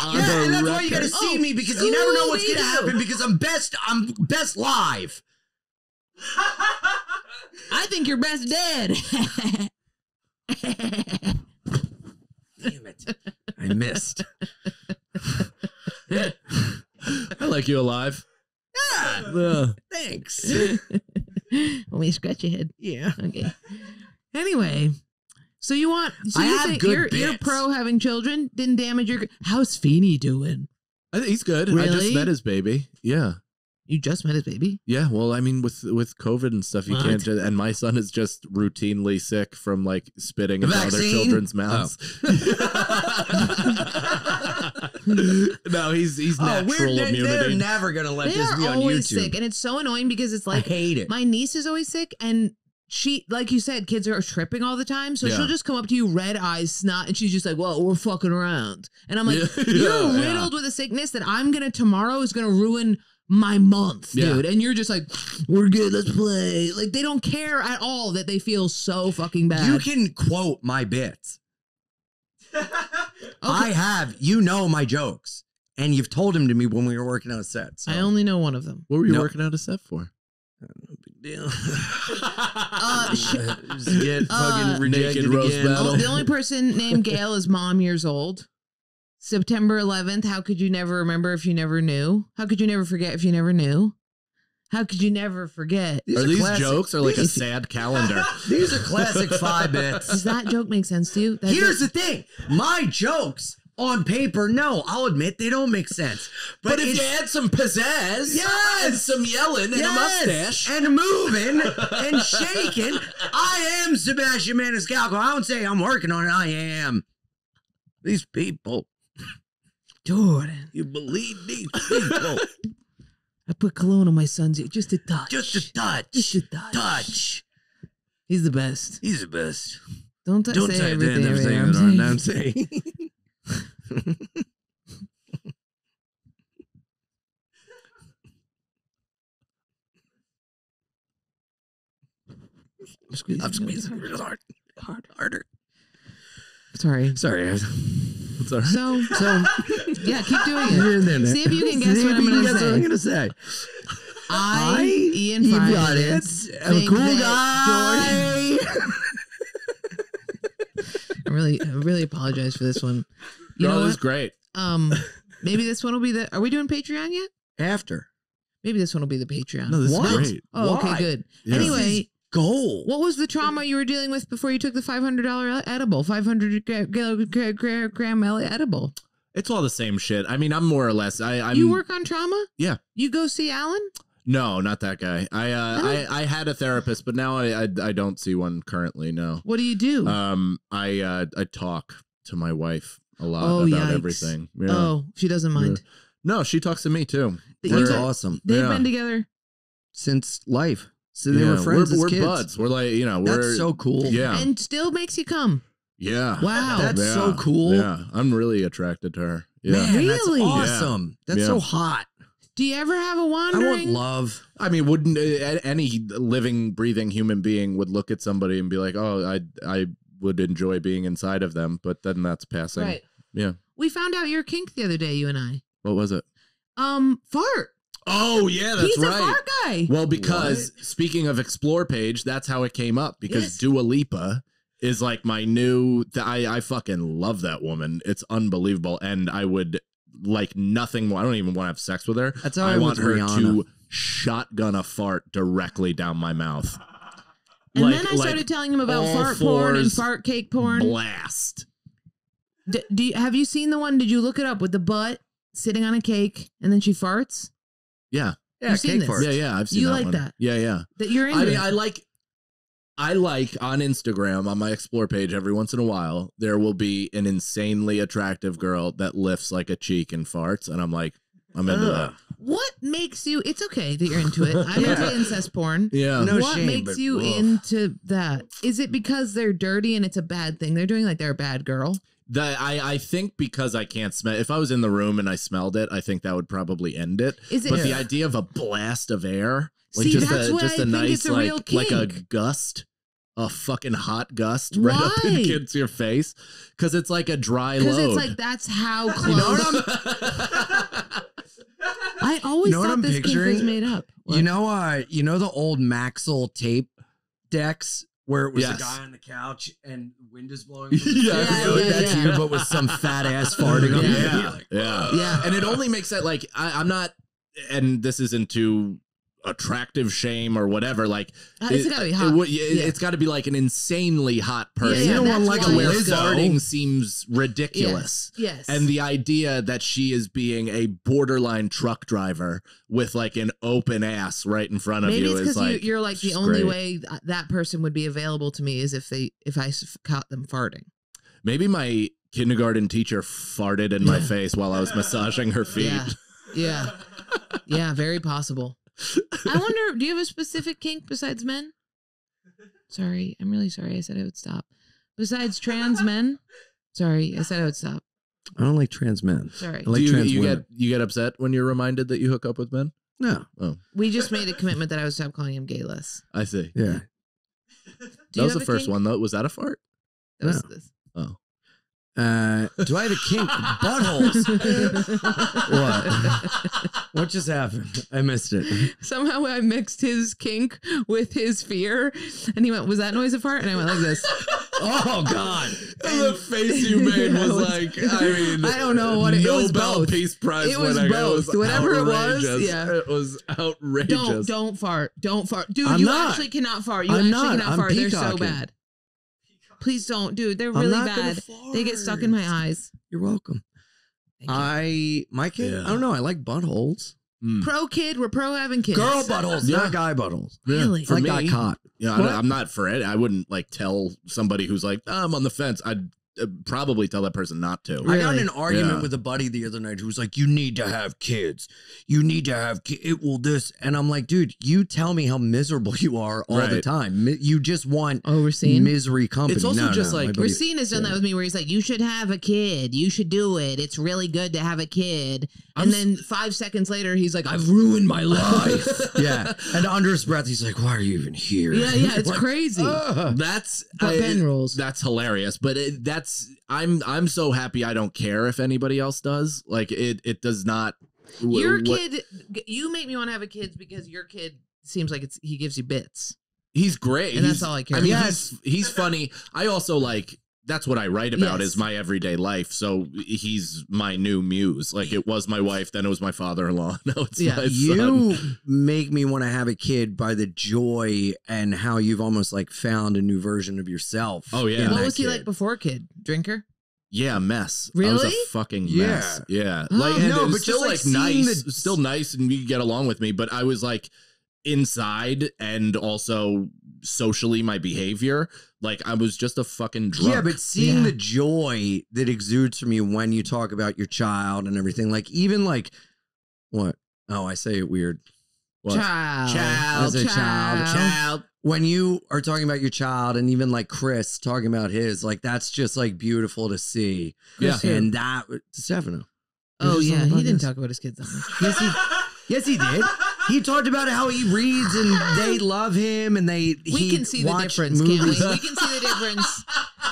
on yeah, and the that's why you gotta record. see Oh, me because you never know what's gonna Scooby-Doo. happen because I'm best I'm best live. I think you're best dead. Damn it. I missed. I like you alive. Ah, yeah. Thanks. Let me scratch your head. Yeah. Okay. Anyway, so you want? So I you have think good you're, you're pro having children? Didn't damage your. How's Feeney doing? I think he's good. I just met his baby. Yeah. You just met his baby. Yeah, well, I mean, with with COVID and stuff, you What? can't. Just, and my son is just routinely sick from like spitting into other children's oh. mouths. no, he's he's oh, natural they're, immunity. they're never gonna let they this be on always YouTube. sick, and it's so annoying because it's like I hate it. my niece is always sick, and she, like you said, kids are tripping all the time. So Yeah. she'll just come up to you, red eyes, snot, and she's just like, "Well, we're fucking around," and I'm like, Yeah, "You're yeah. riddled with a sickness that I'm gonna tomorrow is gonna ruin." My month, Yeah. dude, and you're just like, we're good. Let's play. Like they don't care at all that they feel so fucking bad. You can quote my bits. I have. You know my jokes, and you've told him to me when we were working on a set. So. I only know one of them. what were you No. working on a set for? No Big deal. Uh, sh- Just get Uh, fucking rejected Naked roast again. battle. Oh, the only person named Gail is mom years old. September 11th. How could you never remember if you never knew? How could you never forget if you never knew? How could you never forget? These are are these classic- jokes or like a sad calendar? These are classic five bits. Does that joke make sense to you? That Here's joke- the thing: my jokes on paper, no, I'll admit they don't make sense. But, But if you add some pizzazz Yes! and some yelling and a mustache, and moving and shaking, I am Sebastian Maniscalco. I don't say I'm working on it. I am. These people, Jordan. you believe these people? I put cologne on my son's ear. Just a touch. Just a touch. Just a touch. touch. He's the best. He's the best. Don't, t- Don't say say everything, everything, everything that I'm I'm saying. I'm squeezing. I'm squeezing real hard. hard. Harder. Sorry. Sorry. I- right. So, So, yeah, keep doing it. See if you can guess See what I'm guess what say. I'm gonna say. I, Ian you got it. I'm a cool guy. I really, I really apologize for this one. You no, know is what? great. Um, maybe this one will be the. Are we doing Patreon yet? After. Maybe this one will be the Patreon. No, this What? is great. oh, Why? okay, good. Yeah. Anyway, Goal. what was the trauma you were dealing with before you took the five hundred dollar edible? Five hundred gram edible. It's all the same shit. I mean, I'm more or less. I, I'm. you work on trauma? Yeah. You go see Alan? No, not that guy. I uh, No? I, I had a therapist, but now I, I I don't see one currently. No. What do you do? Um, I uh, I talk to my wife a lot Oh, about yikes. everything. Yeah. Oh, she doesn't mind. No, she talks to me too. That's awesome. They've Yeah. been together. Since life. So they Yeah, were friends We're, as we're kids. buds. We're like you know. We're That's so cool. Yeah. and still makes you come. yeah. Wow. That's Yeah. so cool. Yeah, I'm really attracted to her. Yeah. Man, Really? that's awesome. That's Yeah. so hot. Do you ever have a I want wandering? love. I mean, wouldn't uh, any living, breathing human being would look at somebody and be like, "Oh, I, I would enjoy being inside of them," but then that's passing. right. Yeah. We found out your kink the other day, you and I. What was it? Um, fart. Oh yeah, that's He's right. a fart guy. Well, because speaking of explore page, that's how it came up. Because Yes. Dua Lipa is like my new. Th- I I fucking love that woman. It's unbelievable, and I would like nothing more. I don't even want to have sex with her. That's how I I want her Rihanna. to shotgun a fart directly down my mouth. and Like- then I like started telling him about fart porn and fart cake porn. Blast. D- do you, have you seen the one? Did you look it up with the butt sitting on a cake and then she farts? Yeah, Yeah, You've seen cake this. farts. yeah, yeah. I've seen You that like one. that? Yeah, yeah. That you're into? I mean, it? I like. I like on Instagram on my explore page every once in a while there will be an insanely attractive girl that lifts like a cheek and farts and I'm like I'm into Ugh. that. What makes you? It's okay that you're into it. I'm Yeah. into incest porn. Yeah. No what shame, makes but you ugh. into that? Is it because they're dirty and it's a bad thing they're doing? Like they're a bad girl? The, I, I think because I can't smell. If I was in the room and I smelled it, I think that would probably end it. Is it? But the idea of a blast of air, like See, just that's a why just I a nice a like like a gust, a fucking hot gust right up Why? into your face, because it's like a dry Because load. it's like that's how You know close. I always You know what thought I'm this kink picturing? was made up. You know, uh, you know the old Maxell tape decks where it was Yes. a guy on the couch and wind is blowing. the Yeah, yeah, yeah, That's yeah. you, but with some fat ass farting on Yeah. the yeah. Like, yeah, Yeah. and it only makes that like I, I'm not, and this isn't to attractive shame or whatever. Like Uh, it's it- gotta be hot. it, Yeah. has got to be like an insanely hot person. yeah, you don't want like a where farting seems ridiculous. Yes. And the idea that she is being a borderline truck driver with like an open ass right in front of Maybe you is like you, you're like the only great. way that person would be available to me is if they if I caught them farting. Maybe my kindergarten teacher farted in my face while I was massaging her feet. Yeah, yeah, yeah. Very possible. I wonder. Do you have a specific kink besides men? Sorry, I'm really sorry. I said I would stop. Besides trans men. Sorry, I said I would stop. I don't like trans men. Sorry. I like Do you, trans you women. get you get upset when you're reminded that you hook up with men? No. Oh. We just made a commitment that I would stop calling him gayless. I see. Yeah. Do that was the first kink? one though. Was that a fart? That was No. this. Oh. Uh, do I have a kink? Buttholes. what? What just happened? I missed it. Somehow I mixed his kink with his fear, and he went, "Was that noise a fart?" And I went like this. Oh God. the face you made was like, I mean, I don't know what it- it was Nobel both. Peace Prize It was winning. both. Whatever it was, yeah. it was outrageous. Don't don't fart. Don't fart. Dude, I'm you not. actually cannot fart. You I'm actually not. cannot I'm fart. They're so peacocking. bad. Please don't, dude. They're I'm really not bad. They get stuck in my eyes. You're welcome. You. I my kid. Yeah. I don't know. I like buttholes. Mm. pro kid, we're pro having kids. Girl buttholes, Yeah. not guy buttholes. Really? for like me, got caught yeah I, i'm not for it. I wouldn't like tell somebody who's like, "Oh, I'm on the fence. I'd Uh, probably tell that person not to. I got in an argument Yeah. with a buddy the other night who was like, "You need to have kids. You need to have ki- it. Will this?" And I'm like, "Dude, you tell me how miserable you are all the time. Mi- You just want Oh, Racine. misery company." It's also No, just no, like- my buddy- Racine has done that with me where he's like, You should have a kid. You should do it. It's really good to have a kid. I'm And then five seconds later, he's like, I've ruined my life. yeah, and under his breath, he's like, "Why are you even here?" yeah, yeah, it's crazy. ugh. That's but uh, I- Ben rules. That's hilarious, but it, that's I'm I'm so happy I don't care if anybody else does. Like it it does not. Your what- kid, you make me want to have a kid because your kid seems like it's he gives you bits. He's great, And that's all I care I mean, he's he's funny. I also like. That's what I write about Yes. is my everyday life. So he's my new muse. Like it was my wife, then it was my father-in-law. Now it's Yeah. my son. You make me want to have a kid by the joy and how you've almost like found a new version of yourself. Oh, yeah. what was he kid. like before kid? Drinker? Yeah, mess. I was a Really? fucking mess. Yeah. Oh, Like and no, but still just, like, like, nice, the- still nice and you get along with me, but I was like inside and also socially my behavior, like I was just a fucking drunk. Yeah, but seeing Yeah. the joy that exudes from you when you talk about your child and everything, like even like what? Oh, I say it weird. What? Child. Child, As a child, child. When you are talking about your child, and even like Chris talking about his, like that's just like beautiful to see. Yeah. and that Stefano. Oh He was just yeah, he didn't podcast. talk about his kids that much. Yes, he, yes, he did. He talked about how he reads and they love him and they. We he can see the watch difference, can't we? We can see the difference.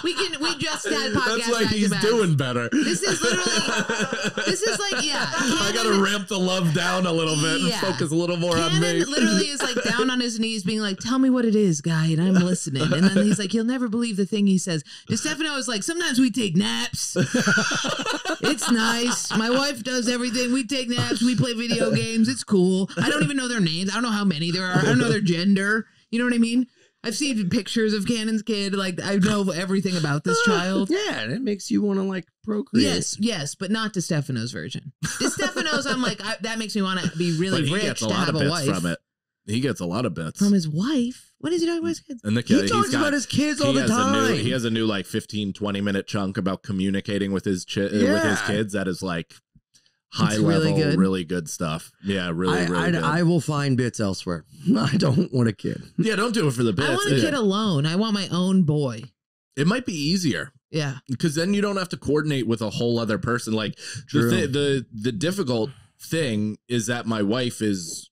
We can. We just had podcast That's like he's back. doing better. This is literally. This is like yeah. I gotta ramp the love down a little bit and focus a little more on me. Cannon literally is like down on his knees, being like, "Tell me what it is, guy," and I'm listening. And then he's like, "You'll never believe the thing he says." Stefano is like, "Sometimes we take naps. it's nice. My wife does everything. We take naps. We play video games. It's cool. I don't even know their names. I don't know how many there are. I don't know their gender. You know what I mean?" I've seen pictures of Cannon's kid. Like I know everything about this ah, child. Yeah, and it makes you want to like procreate. Yes, yes, but not to Stefano's version. To Stefano's, I'm like I, that makes me want to be really but he rich gets a to lot have of a bits wife from it. He gets a lot of bits. from his wife. What is he talking about his kids? and the kid, he's got, about his kids he all the has time. A new, he has a new like 15, 20 minute chunk about communicating with his chi- with his kids that is like high It's level, really really good. good. stuff. Yeah, really, I, really I, good. I will find bits elsewhere. I don't want a kid. yeah, don't do it for the bits. I want a kid alone. I want my own boy. it might be easier Yeah. because then you don't have to coordinate with a whole other person. Like the, the the difficult thing is that my wife is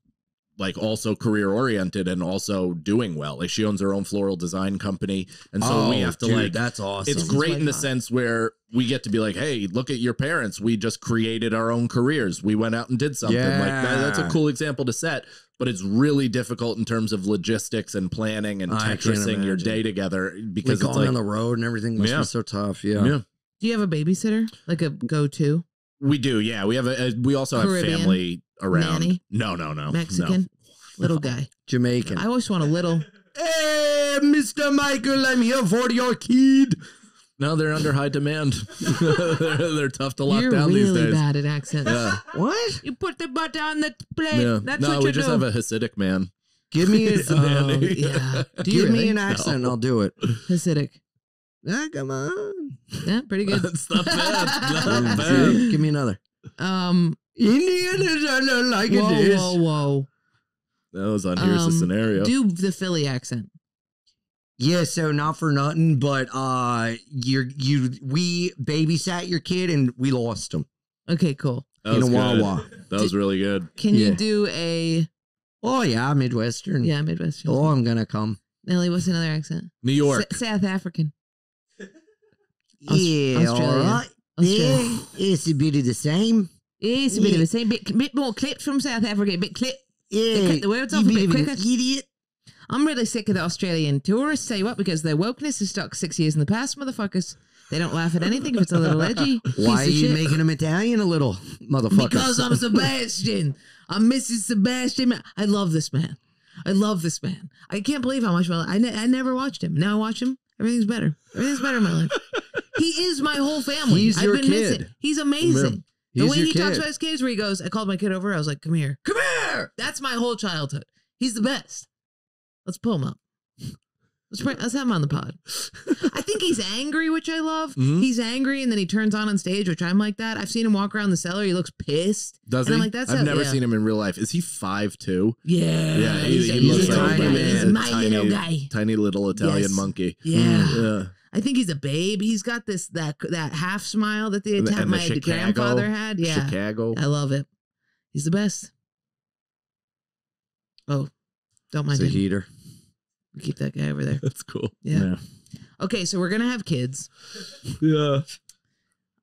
like also career oriented and also doing well. Like she owns her own floral design company, and so we Oh, have to dude, like. That's awesome. It's great in the thought. sense where we get to be like, hey, look at your parents. We just created our own careers. We went out and did something. Like that, that's a cool example to set, but it's really difficult in terms of logistics and planning and I can't Tetrising your day together Like because it's going like, on the road and everything must Yeah. be so tough. Yeah. yeah. Do you have a babysitter? Like a go to We do, yeah. We have a, a we also Caribbean? have family around. Nanny? No, no, no, Mexican? Little guy. Jamaican. I always want a little. hey, Mr. Michael, I'm here for your kid. No, no they're under high demand. they're, they're tough to lock You're down really these days. bad at accents. Yeah, What? You put the butter on the plate. yeah. That's no, what we you just do. have a Hasidic man. Give me a, It's a uh, nanny. yeah. Do you give really? me an accent and I'll do it. Hasidic. Ah, come on. Yeah, pretty good. It's not bad. Not bad. Give me another. Um. Indians are not like Whoa, this. whoa, whoa. That was on here's the Um, scenario. Do the Philly accent. Yeah, so not for nothing, but uh, you're you we babysat your kid and we lost him Okay, cool. that in a was good. Wawa. That was really good. Can Yeah. you do a Oh yeah, Midwestern. yeah Midwestern? Oh, I'm gonna come. Nelly, what's another accent? New York. S- South African. Aus- yeah, all Australia. right. Australia. Yeah, it's a bit of the same. It's a bit Yeah. of the same, bit, bit more clipped from South Africa, bit clip. Yeah, cut the words you off a bit bit quicker. Idiot. I'm really sick of the Australian tourists. Tell you what, because their wokeness is stuck six years in the past, motherfuckers. They don't laugh at anything if it's a little edgy. Why are you shit. making him Italian a little, motherfucker? Because I'm Sebastian. I'm Mrs. Sebastian. I love this man. I love this man. I can't believe how much my I, ne- I never watched him. Now I watch him. Everything's better. Everything's better in my life. He is my whole family. He's I've your been kid. missing. He's amazing. The He's way he kid. talks about his kids, where he goes, I called my kid over. I was like, come here. Come here. That's my whole childhood. He's the best. Let's pull him up. Let's, bring, let's have him on the pod. I think he's angry, which I love. Mhm. He's angry, and then he turns on on stage, which I'm like that. I've seen him walk around the cellar. He looks pissed. Does And he? I'm like, that's I've how- never yeah. seen him in real life. Is he five two? Yeah, Yeah, he- he's, he he's looks a like tiny man. my Tiny- little guy. Tiny little Italian Yes. monkey. Yeah. Yeah. I think he's a babe. He's got this that that half smile that the, Ita- my Chicago- grandfather had. Yeah, Chicago. I love it. He's the best. Oh, don't mind It's a heater. Keep that guy over there. That's cool. Yeah. Okay, so we're gonna have kids. Yeah.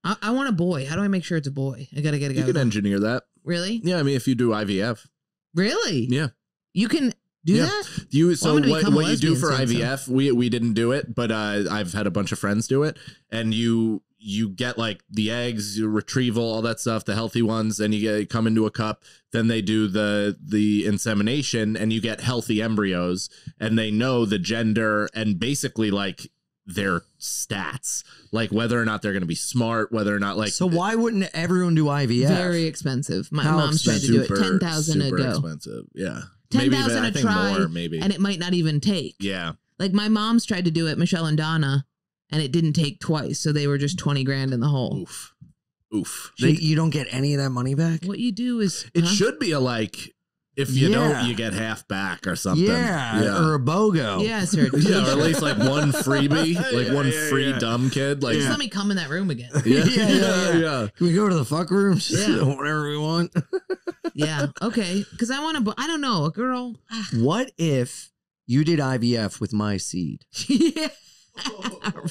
I, I want a boy. How do I make sure it's a boy? I gotta get a guy. You can engineer that. really? Yeah, I mean, if you do IVF. Really? Yeah. You can do Yeah. that? You so gonna what, what you do for soon, so- IVF? We we didn't do it, but uh, I've had a bunch of friends do it, and you you get like the eggs, your retrieval, all that stuff, the healthy ones, and you get come into a cup. Then they do the the insemination, and you get healthy embryos, and they know the gender and basically like their stats, like whether or not they're going to be smart, whether or not like so why wouldn't everyone do IVF? Very expensive. My How mom's tried to do it. super, Ten thousand a super go. expensive. Yeah, Ten Maybe even- thousand I a think try, more, maybe. and it might not even take. yeah, Like my mom's tried to do it, Michelle and Donna, and it didn't take twice, so they were just twenty grand in the hole. oof, oof. They, you don't get any of that money back. What you do is It huh? should be a like if you Yeah. don't, you get half back or something. Yeah, yeah. or a BOGO. Yeah, sir. yeah, or at least like one freebie, like Yeah, one yeah, free yeah. dumb kid. Like, Just yeah, let me come in that room again. yeah, Yeah, yeah, yeah. Can we go to the fuck rooms? Yeah. Whatever we want. yeah. Okay. Because I want to. I don't know. A girl. ah. what if you did IVF with my seed? yeah.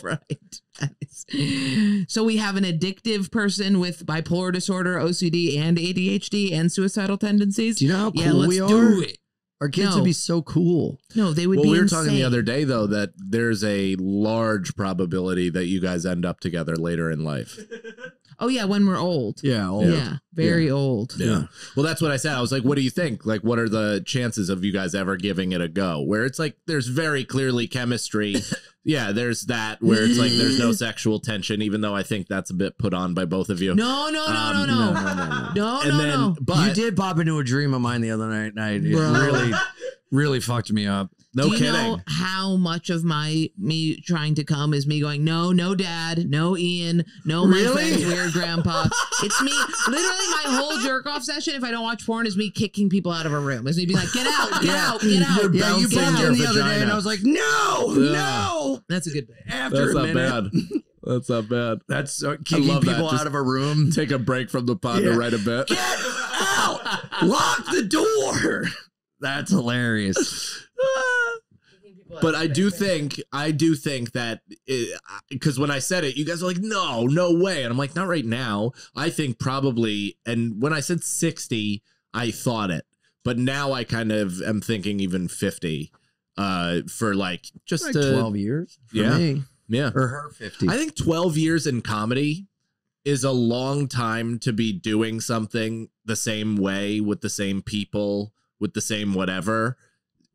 right. That is- So we have an addictive person with bipolar disorder, OCD, and ADHD, and suicidal tendencies. Do you know how cool yeah, let's we are? do it. Our kids No. would be so cool. No, they would well, be. we were talking the other day though that there's a large probability that you guys end up together later in life. Oh yeah, when we're old. Yeah. Yeah, very old. Yeah. Well, that's what I said. I was like, what do you think? Like, what are the chances of you guys ever giving it a go? Where it's like, there's very clearly chemistry. yeah, there's that where it's like, there's no sexual tension, even though I think that's a bit put on by both of you. No, no, no, Um, no, no, no, no, no. no, and no, then, no. but you did pop into a dream of mine the other night. night. It Bro. really, really fucked me up. No Do you kidding. know how much of my me trying to come is me going, no, no, dad, no, Ian, no, my Really? friend's weird grandpa. It's me. Literally, my whole jerk off session, if I don't watch porn, is me kicking people out of a room. Is me being like, get out, get out, get out. Yeah, you bouncing brought in the other day, and I was like, no, Yeah. no. That's a good bit. After That's a not minute, bad. That's not bad. That's uh, kicking love that. people out of a room. Take a break from the pod Yeah. to write a bit. Get out! Lock the door. That's hilarious. But I do think I do think that because when I said it, you guys were like, "No, no way," and I'm like, "Not right now." I think probably, and when I said sixty, I thought it, but now I kind of am thinking even fifty, uh, for like just Like to, 12 years. For Yeah. Me. yeah. Or her 50. I think 12 years in comedy is a long time to be doing something the same way with the same people, with the same whatever,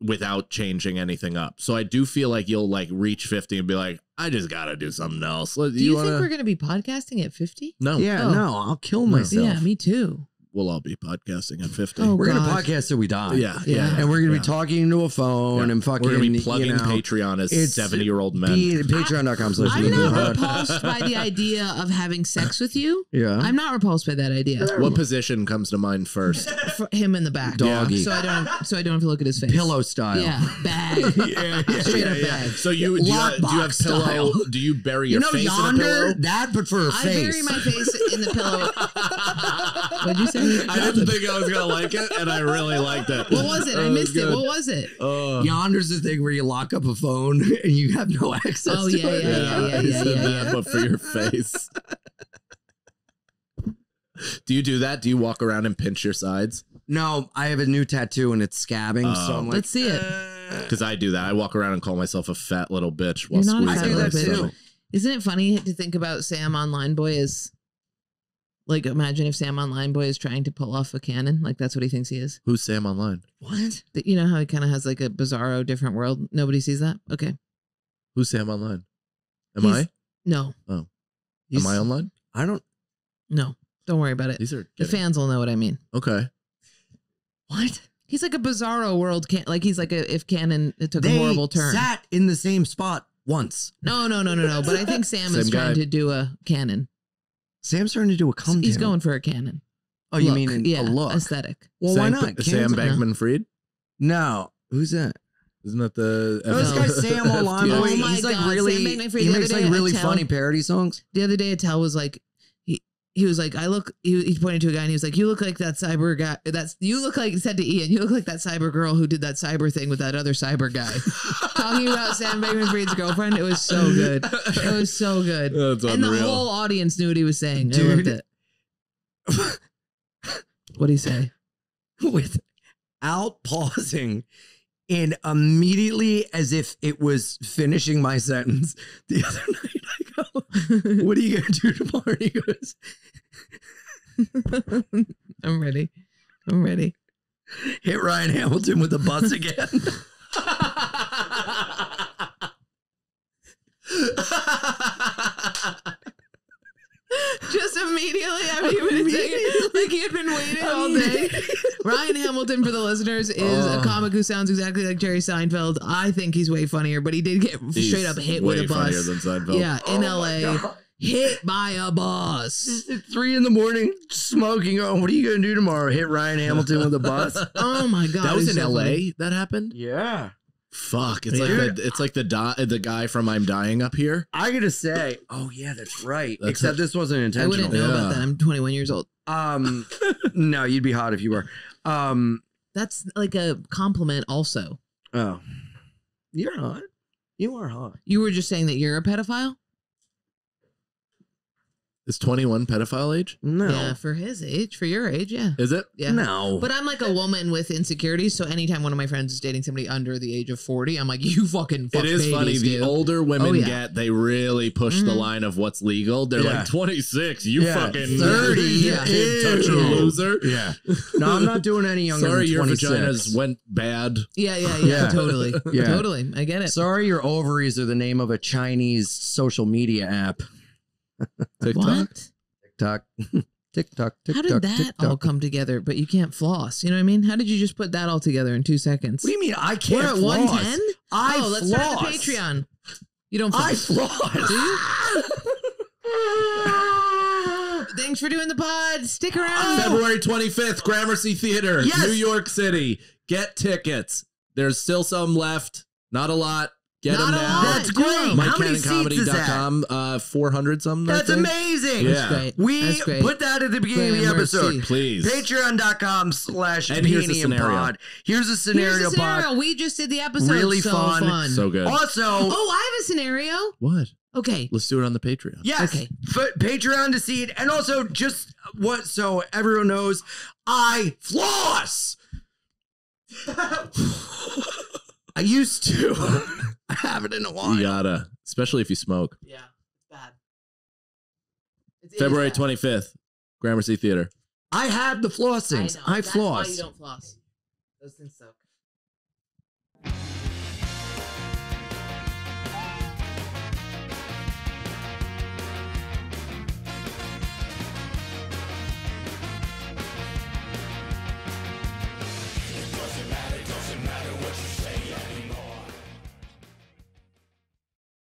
without changing anything up. So I do feel like you'll like reach 50 and be like, I just got to do something else. Do Do you, wanna... think we're going to be podcasting at 50? No, yeah, Oh. no, I'll kill myself. Yeah, me too. We'll all be podcasting at 50. Oh, We're going to podcast till we die. yeah, Yeah. yeah. And we're going to Yeah. be talking into a phone Yeah. and fucking, We're going to be you plugging know, Patreon as 70 year old men. Be patreon.com slash I'm not repulsed by the idea of having sex with you. Yeah. I'm not repulsed by that idea. what position comes to mind first? For him in the back. Doggy. So I don't so I don't have to look at his face. Pillow style. Yeah, bag. yeah, yeah, yeah, yeah. bag. So you do you, have, do you have pillow? style. Do you bury You your know face in a pillow? That, but for a I face. I bury my face in the pillow. What'd you say? I didn't think I was gonna like it, and I really liked it. What was it? I That missed it. What was it? Oh, Yondr's the thing where you lock up a phone and you have no access Oh, to yeah, it. yeah, yeah, yeah, I yeah, said yeah, that, yeah. but for your face. do you do that? Do you walk around and pinch your sides? No, I have a new tattoo and it's scabbing. so Oh. I'm like, Let's see it. uh, Because I do that. I walk around and call myself a fat little bitch while You're not a squeezing. fat I do my that little too. stomach. Isn't it funny to think about Sam Online Boy as like imagine if Sam Online Boy is trying to pull off a cannon, like that's what he thinks he is. Who's Sam online? What? That- You know how he kind of has like a bizarro different world. Nobody sees that. Okay, Who's Sam online? Am He's- I? no, Oh. Am I online? I don't. no, don't worry about it. These are The getting- fans will know what I mean. okay. What? He's like a bizarro world can like he's like a if canon it took They a horrible turn. sat in the same spot once. No, no, no, no, no. But I think Sam is Same trying guy. to do a canon. Sam's starting to do a come He's going for a canon. Oh, you Look, mean an, yeah, a look? aesthetic. Well, why Sam, not? Sam Bankman Fried? No. Who's that? Isn't that the Oh, this guy Sam Olan. Oh my he's like God, really. Sam Bankman-Fried he makes like day, really I funny parody songs. The other day, Attell was like, he was like, I look. He, he pointed to a guy and he was like, "You look like that cyber guy. That's you look like." Said to Ian, "You look like that cyber girl who did that cyber thing with that other cyber guy." Talking about Sam Bankman-Fried's girlfriend, it was so good. It was so good, That's and the whole audience knew what he was saying. I loved it. What'd he say? without pausing and immediately as if it was finishing my sentence the other night i go what are you gonna do tomorrow he goes I'm ready. I'm ready. hit ryan hamilton with the bus again Just immediately after you been saying like he had been waiting all day. Ryan Hamilton, for the listeners, is a Oh. comic who sounds exactly like Jerry Seinfeld. I think he's way funnier, but he did get straight up hit way with a funnier bus. than Seinfeld. Yeah, in oh LA, hit by a bus. Just at three in the morning smoking oh what are you gonna do tomorrow hit ryan hamilton with a bus Oh my god, that was in so L.A. funny. That happened. yeah Fuck! It's Yeah. like the it's like the di- the guy from I'm Dying up here. i gotta say oh yeah that's right That's except it. this wasn't intentional. I intentional wouldn't know about that. I'm 21 years old. um no you'd be hot if you were um That's like a compliment. Also, oh you're hot you are hot you were just saying that you're a pedophile. Is 21 pedophile age? no Yeah, for his age, for your age, yeah, Is it? yeah. no But I'm like a woman with insecurities, so anytime one of my friends is dating somebody under the age of 40, I'm like, you fucking fuck it is babies, funny. dude. The older women Oh, yeah. get, they really push the Mhm. line of what's legal. They're Yeah. like 26. You Yeah, fucking 30, yeah. kid touch a Ew. loser. Yeah. No, I'm not doing any younger Sorry, than your 26. vaginas went bad. yeah, yeah, yeah, Yeah. totally, Yeah. totally. I get it. Sorry, your ovaries are the name of a Chinese social media app. TikTok. what? TikTok. TikTok. TikTok. How did that TikTok. all come together? But you can't floss. You know what I mean? How did you just put that all together in two seconds? What do you mean I can't We're at floss? 110. I oh, let's floss. start the Patreon. You don't Floss. I floss. Do you? Thanks for doing the pod. Stick around. February 25th, Gramercy Theater, Yes. New York City. Get tickets. There's still some left. Not a lot. Get Not them a now. lot. That's great. them. How many seats is that? MikeCannonComedy.com. Uh, 400 something. That's amazing. Yeah. That's great. We That's great. put that at the beginning Great of the episode. mercy. Please. Patreon.com slash And here's the BeinIan scenario. pod. Here's a scenario, Here's the scenario. pod. We just did the episode. Really so fun. fun. So good. Also, oh, I have a scenario. What? Okay. Let's do it on the Patreon. yes, Okay. f- Patreon to see it. And also, just what so everyone knows, I floss. I used to. have it in a while. You gotta, especially if you smoke. Yeah, bad. It's, February 25th, Gramercy Theater. I have the flossings. I, know. I That's floss. Why you don't floss. Those things suck.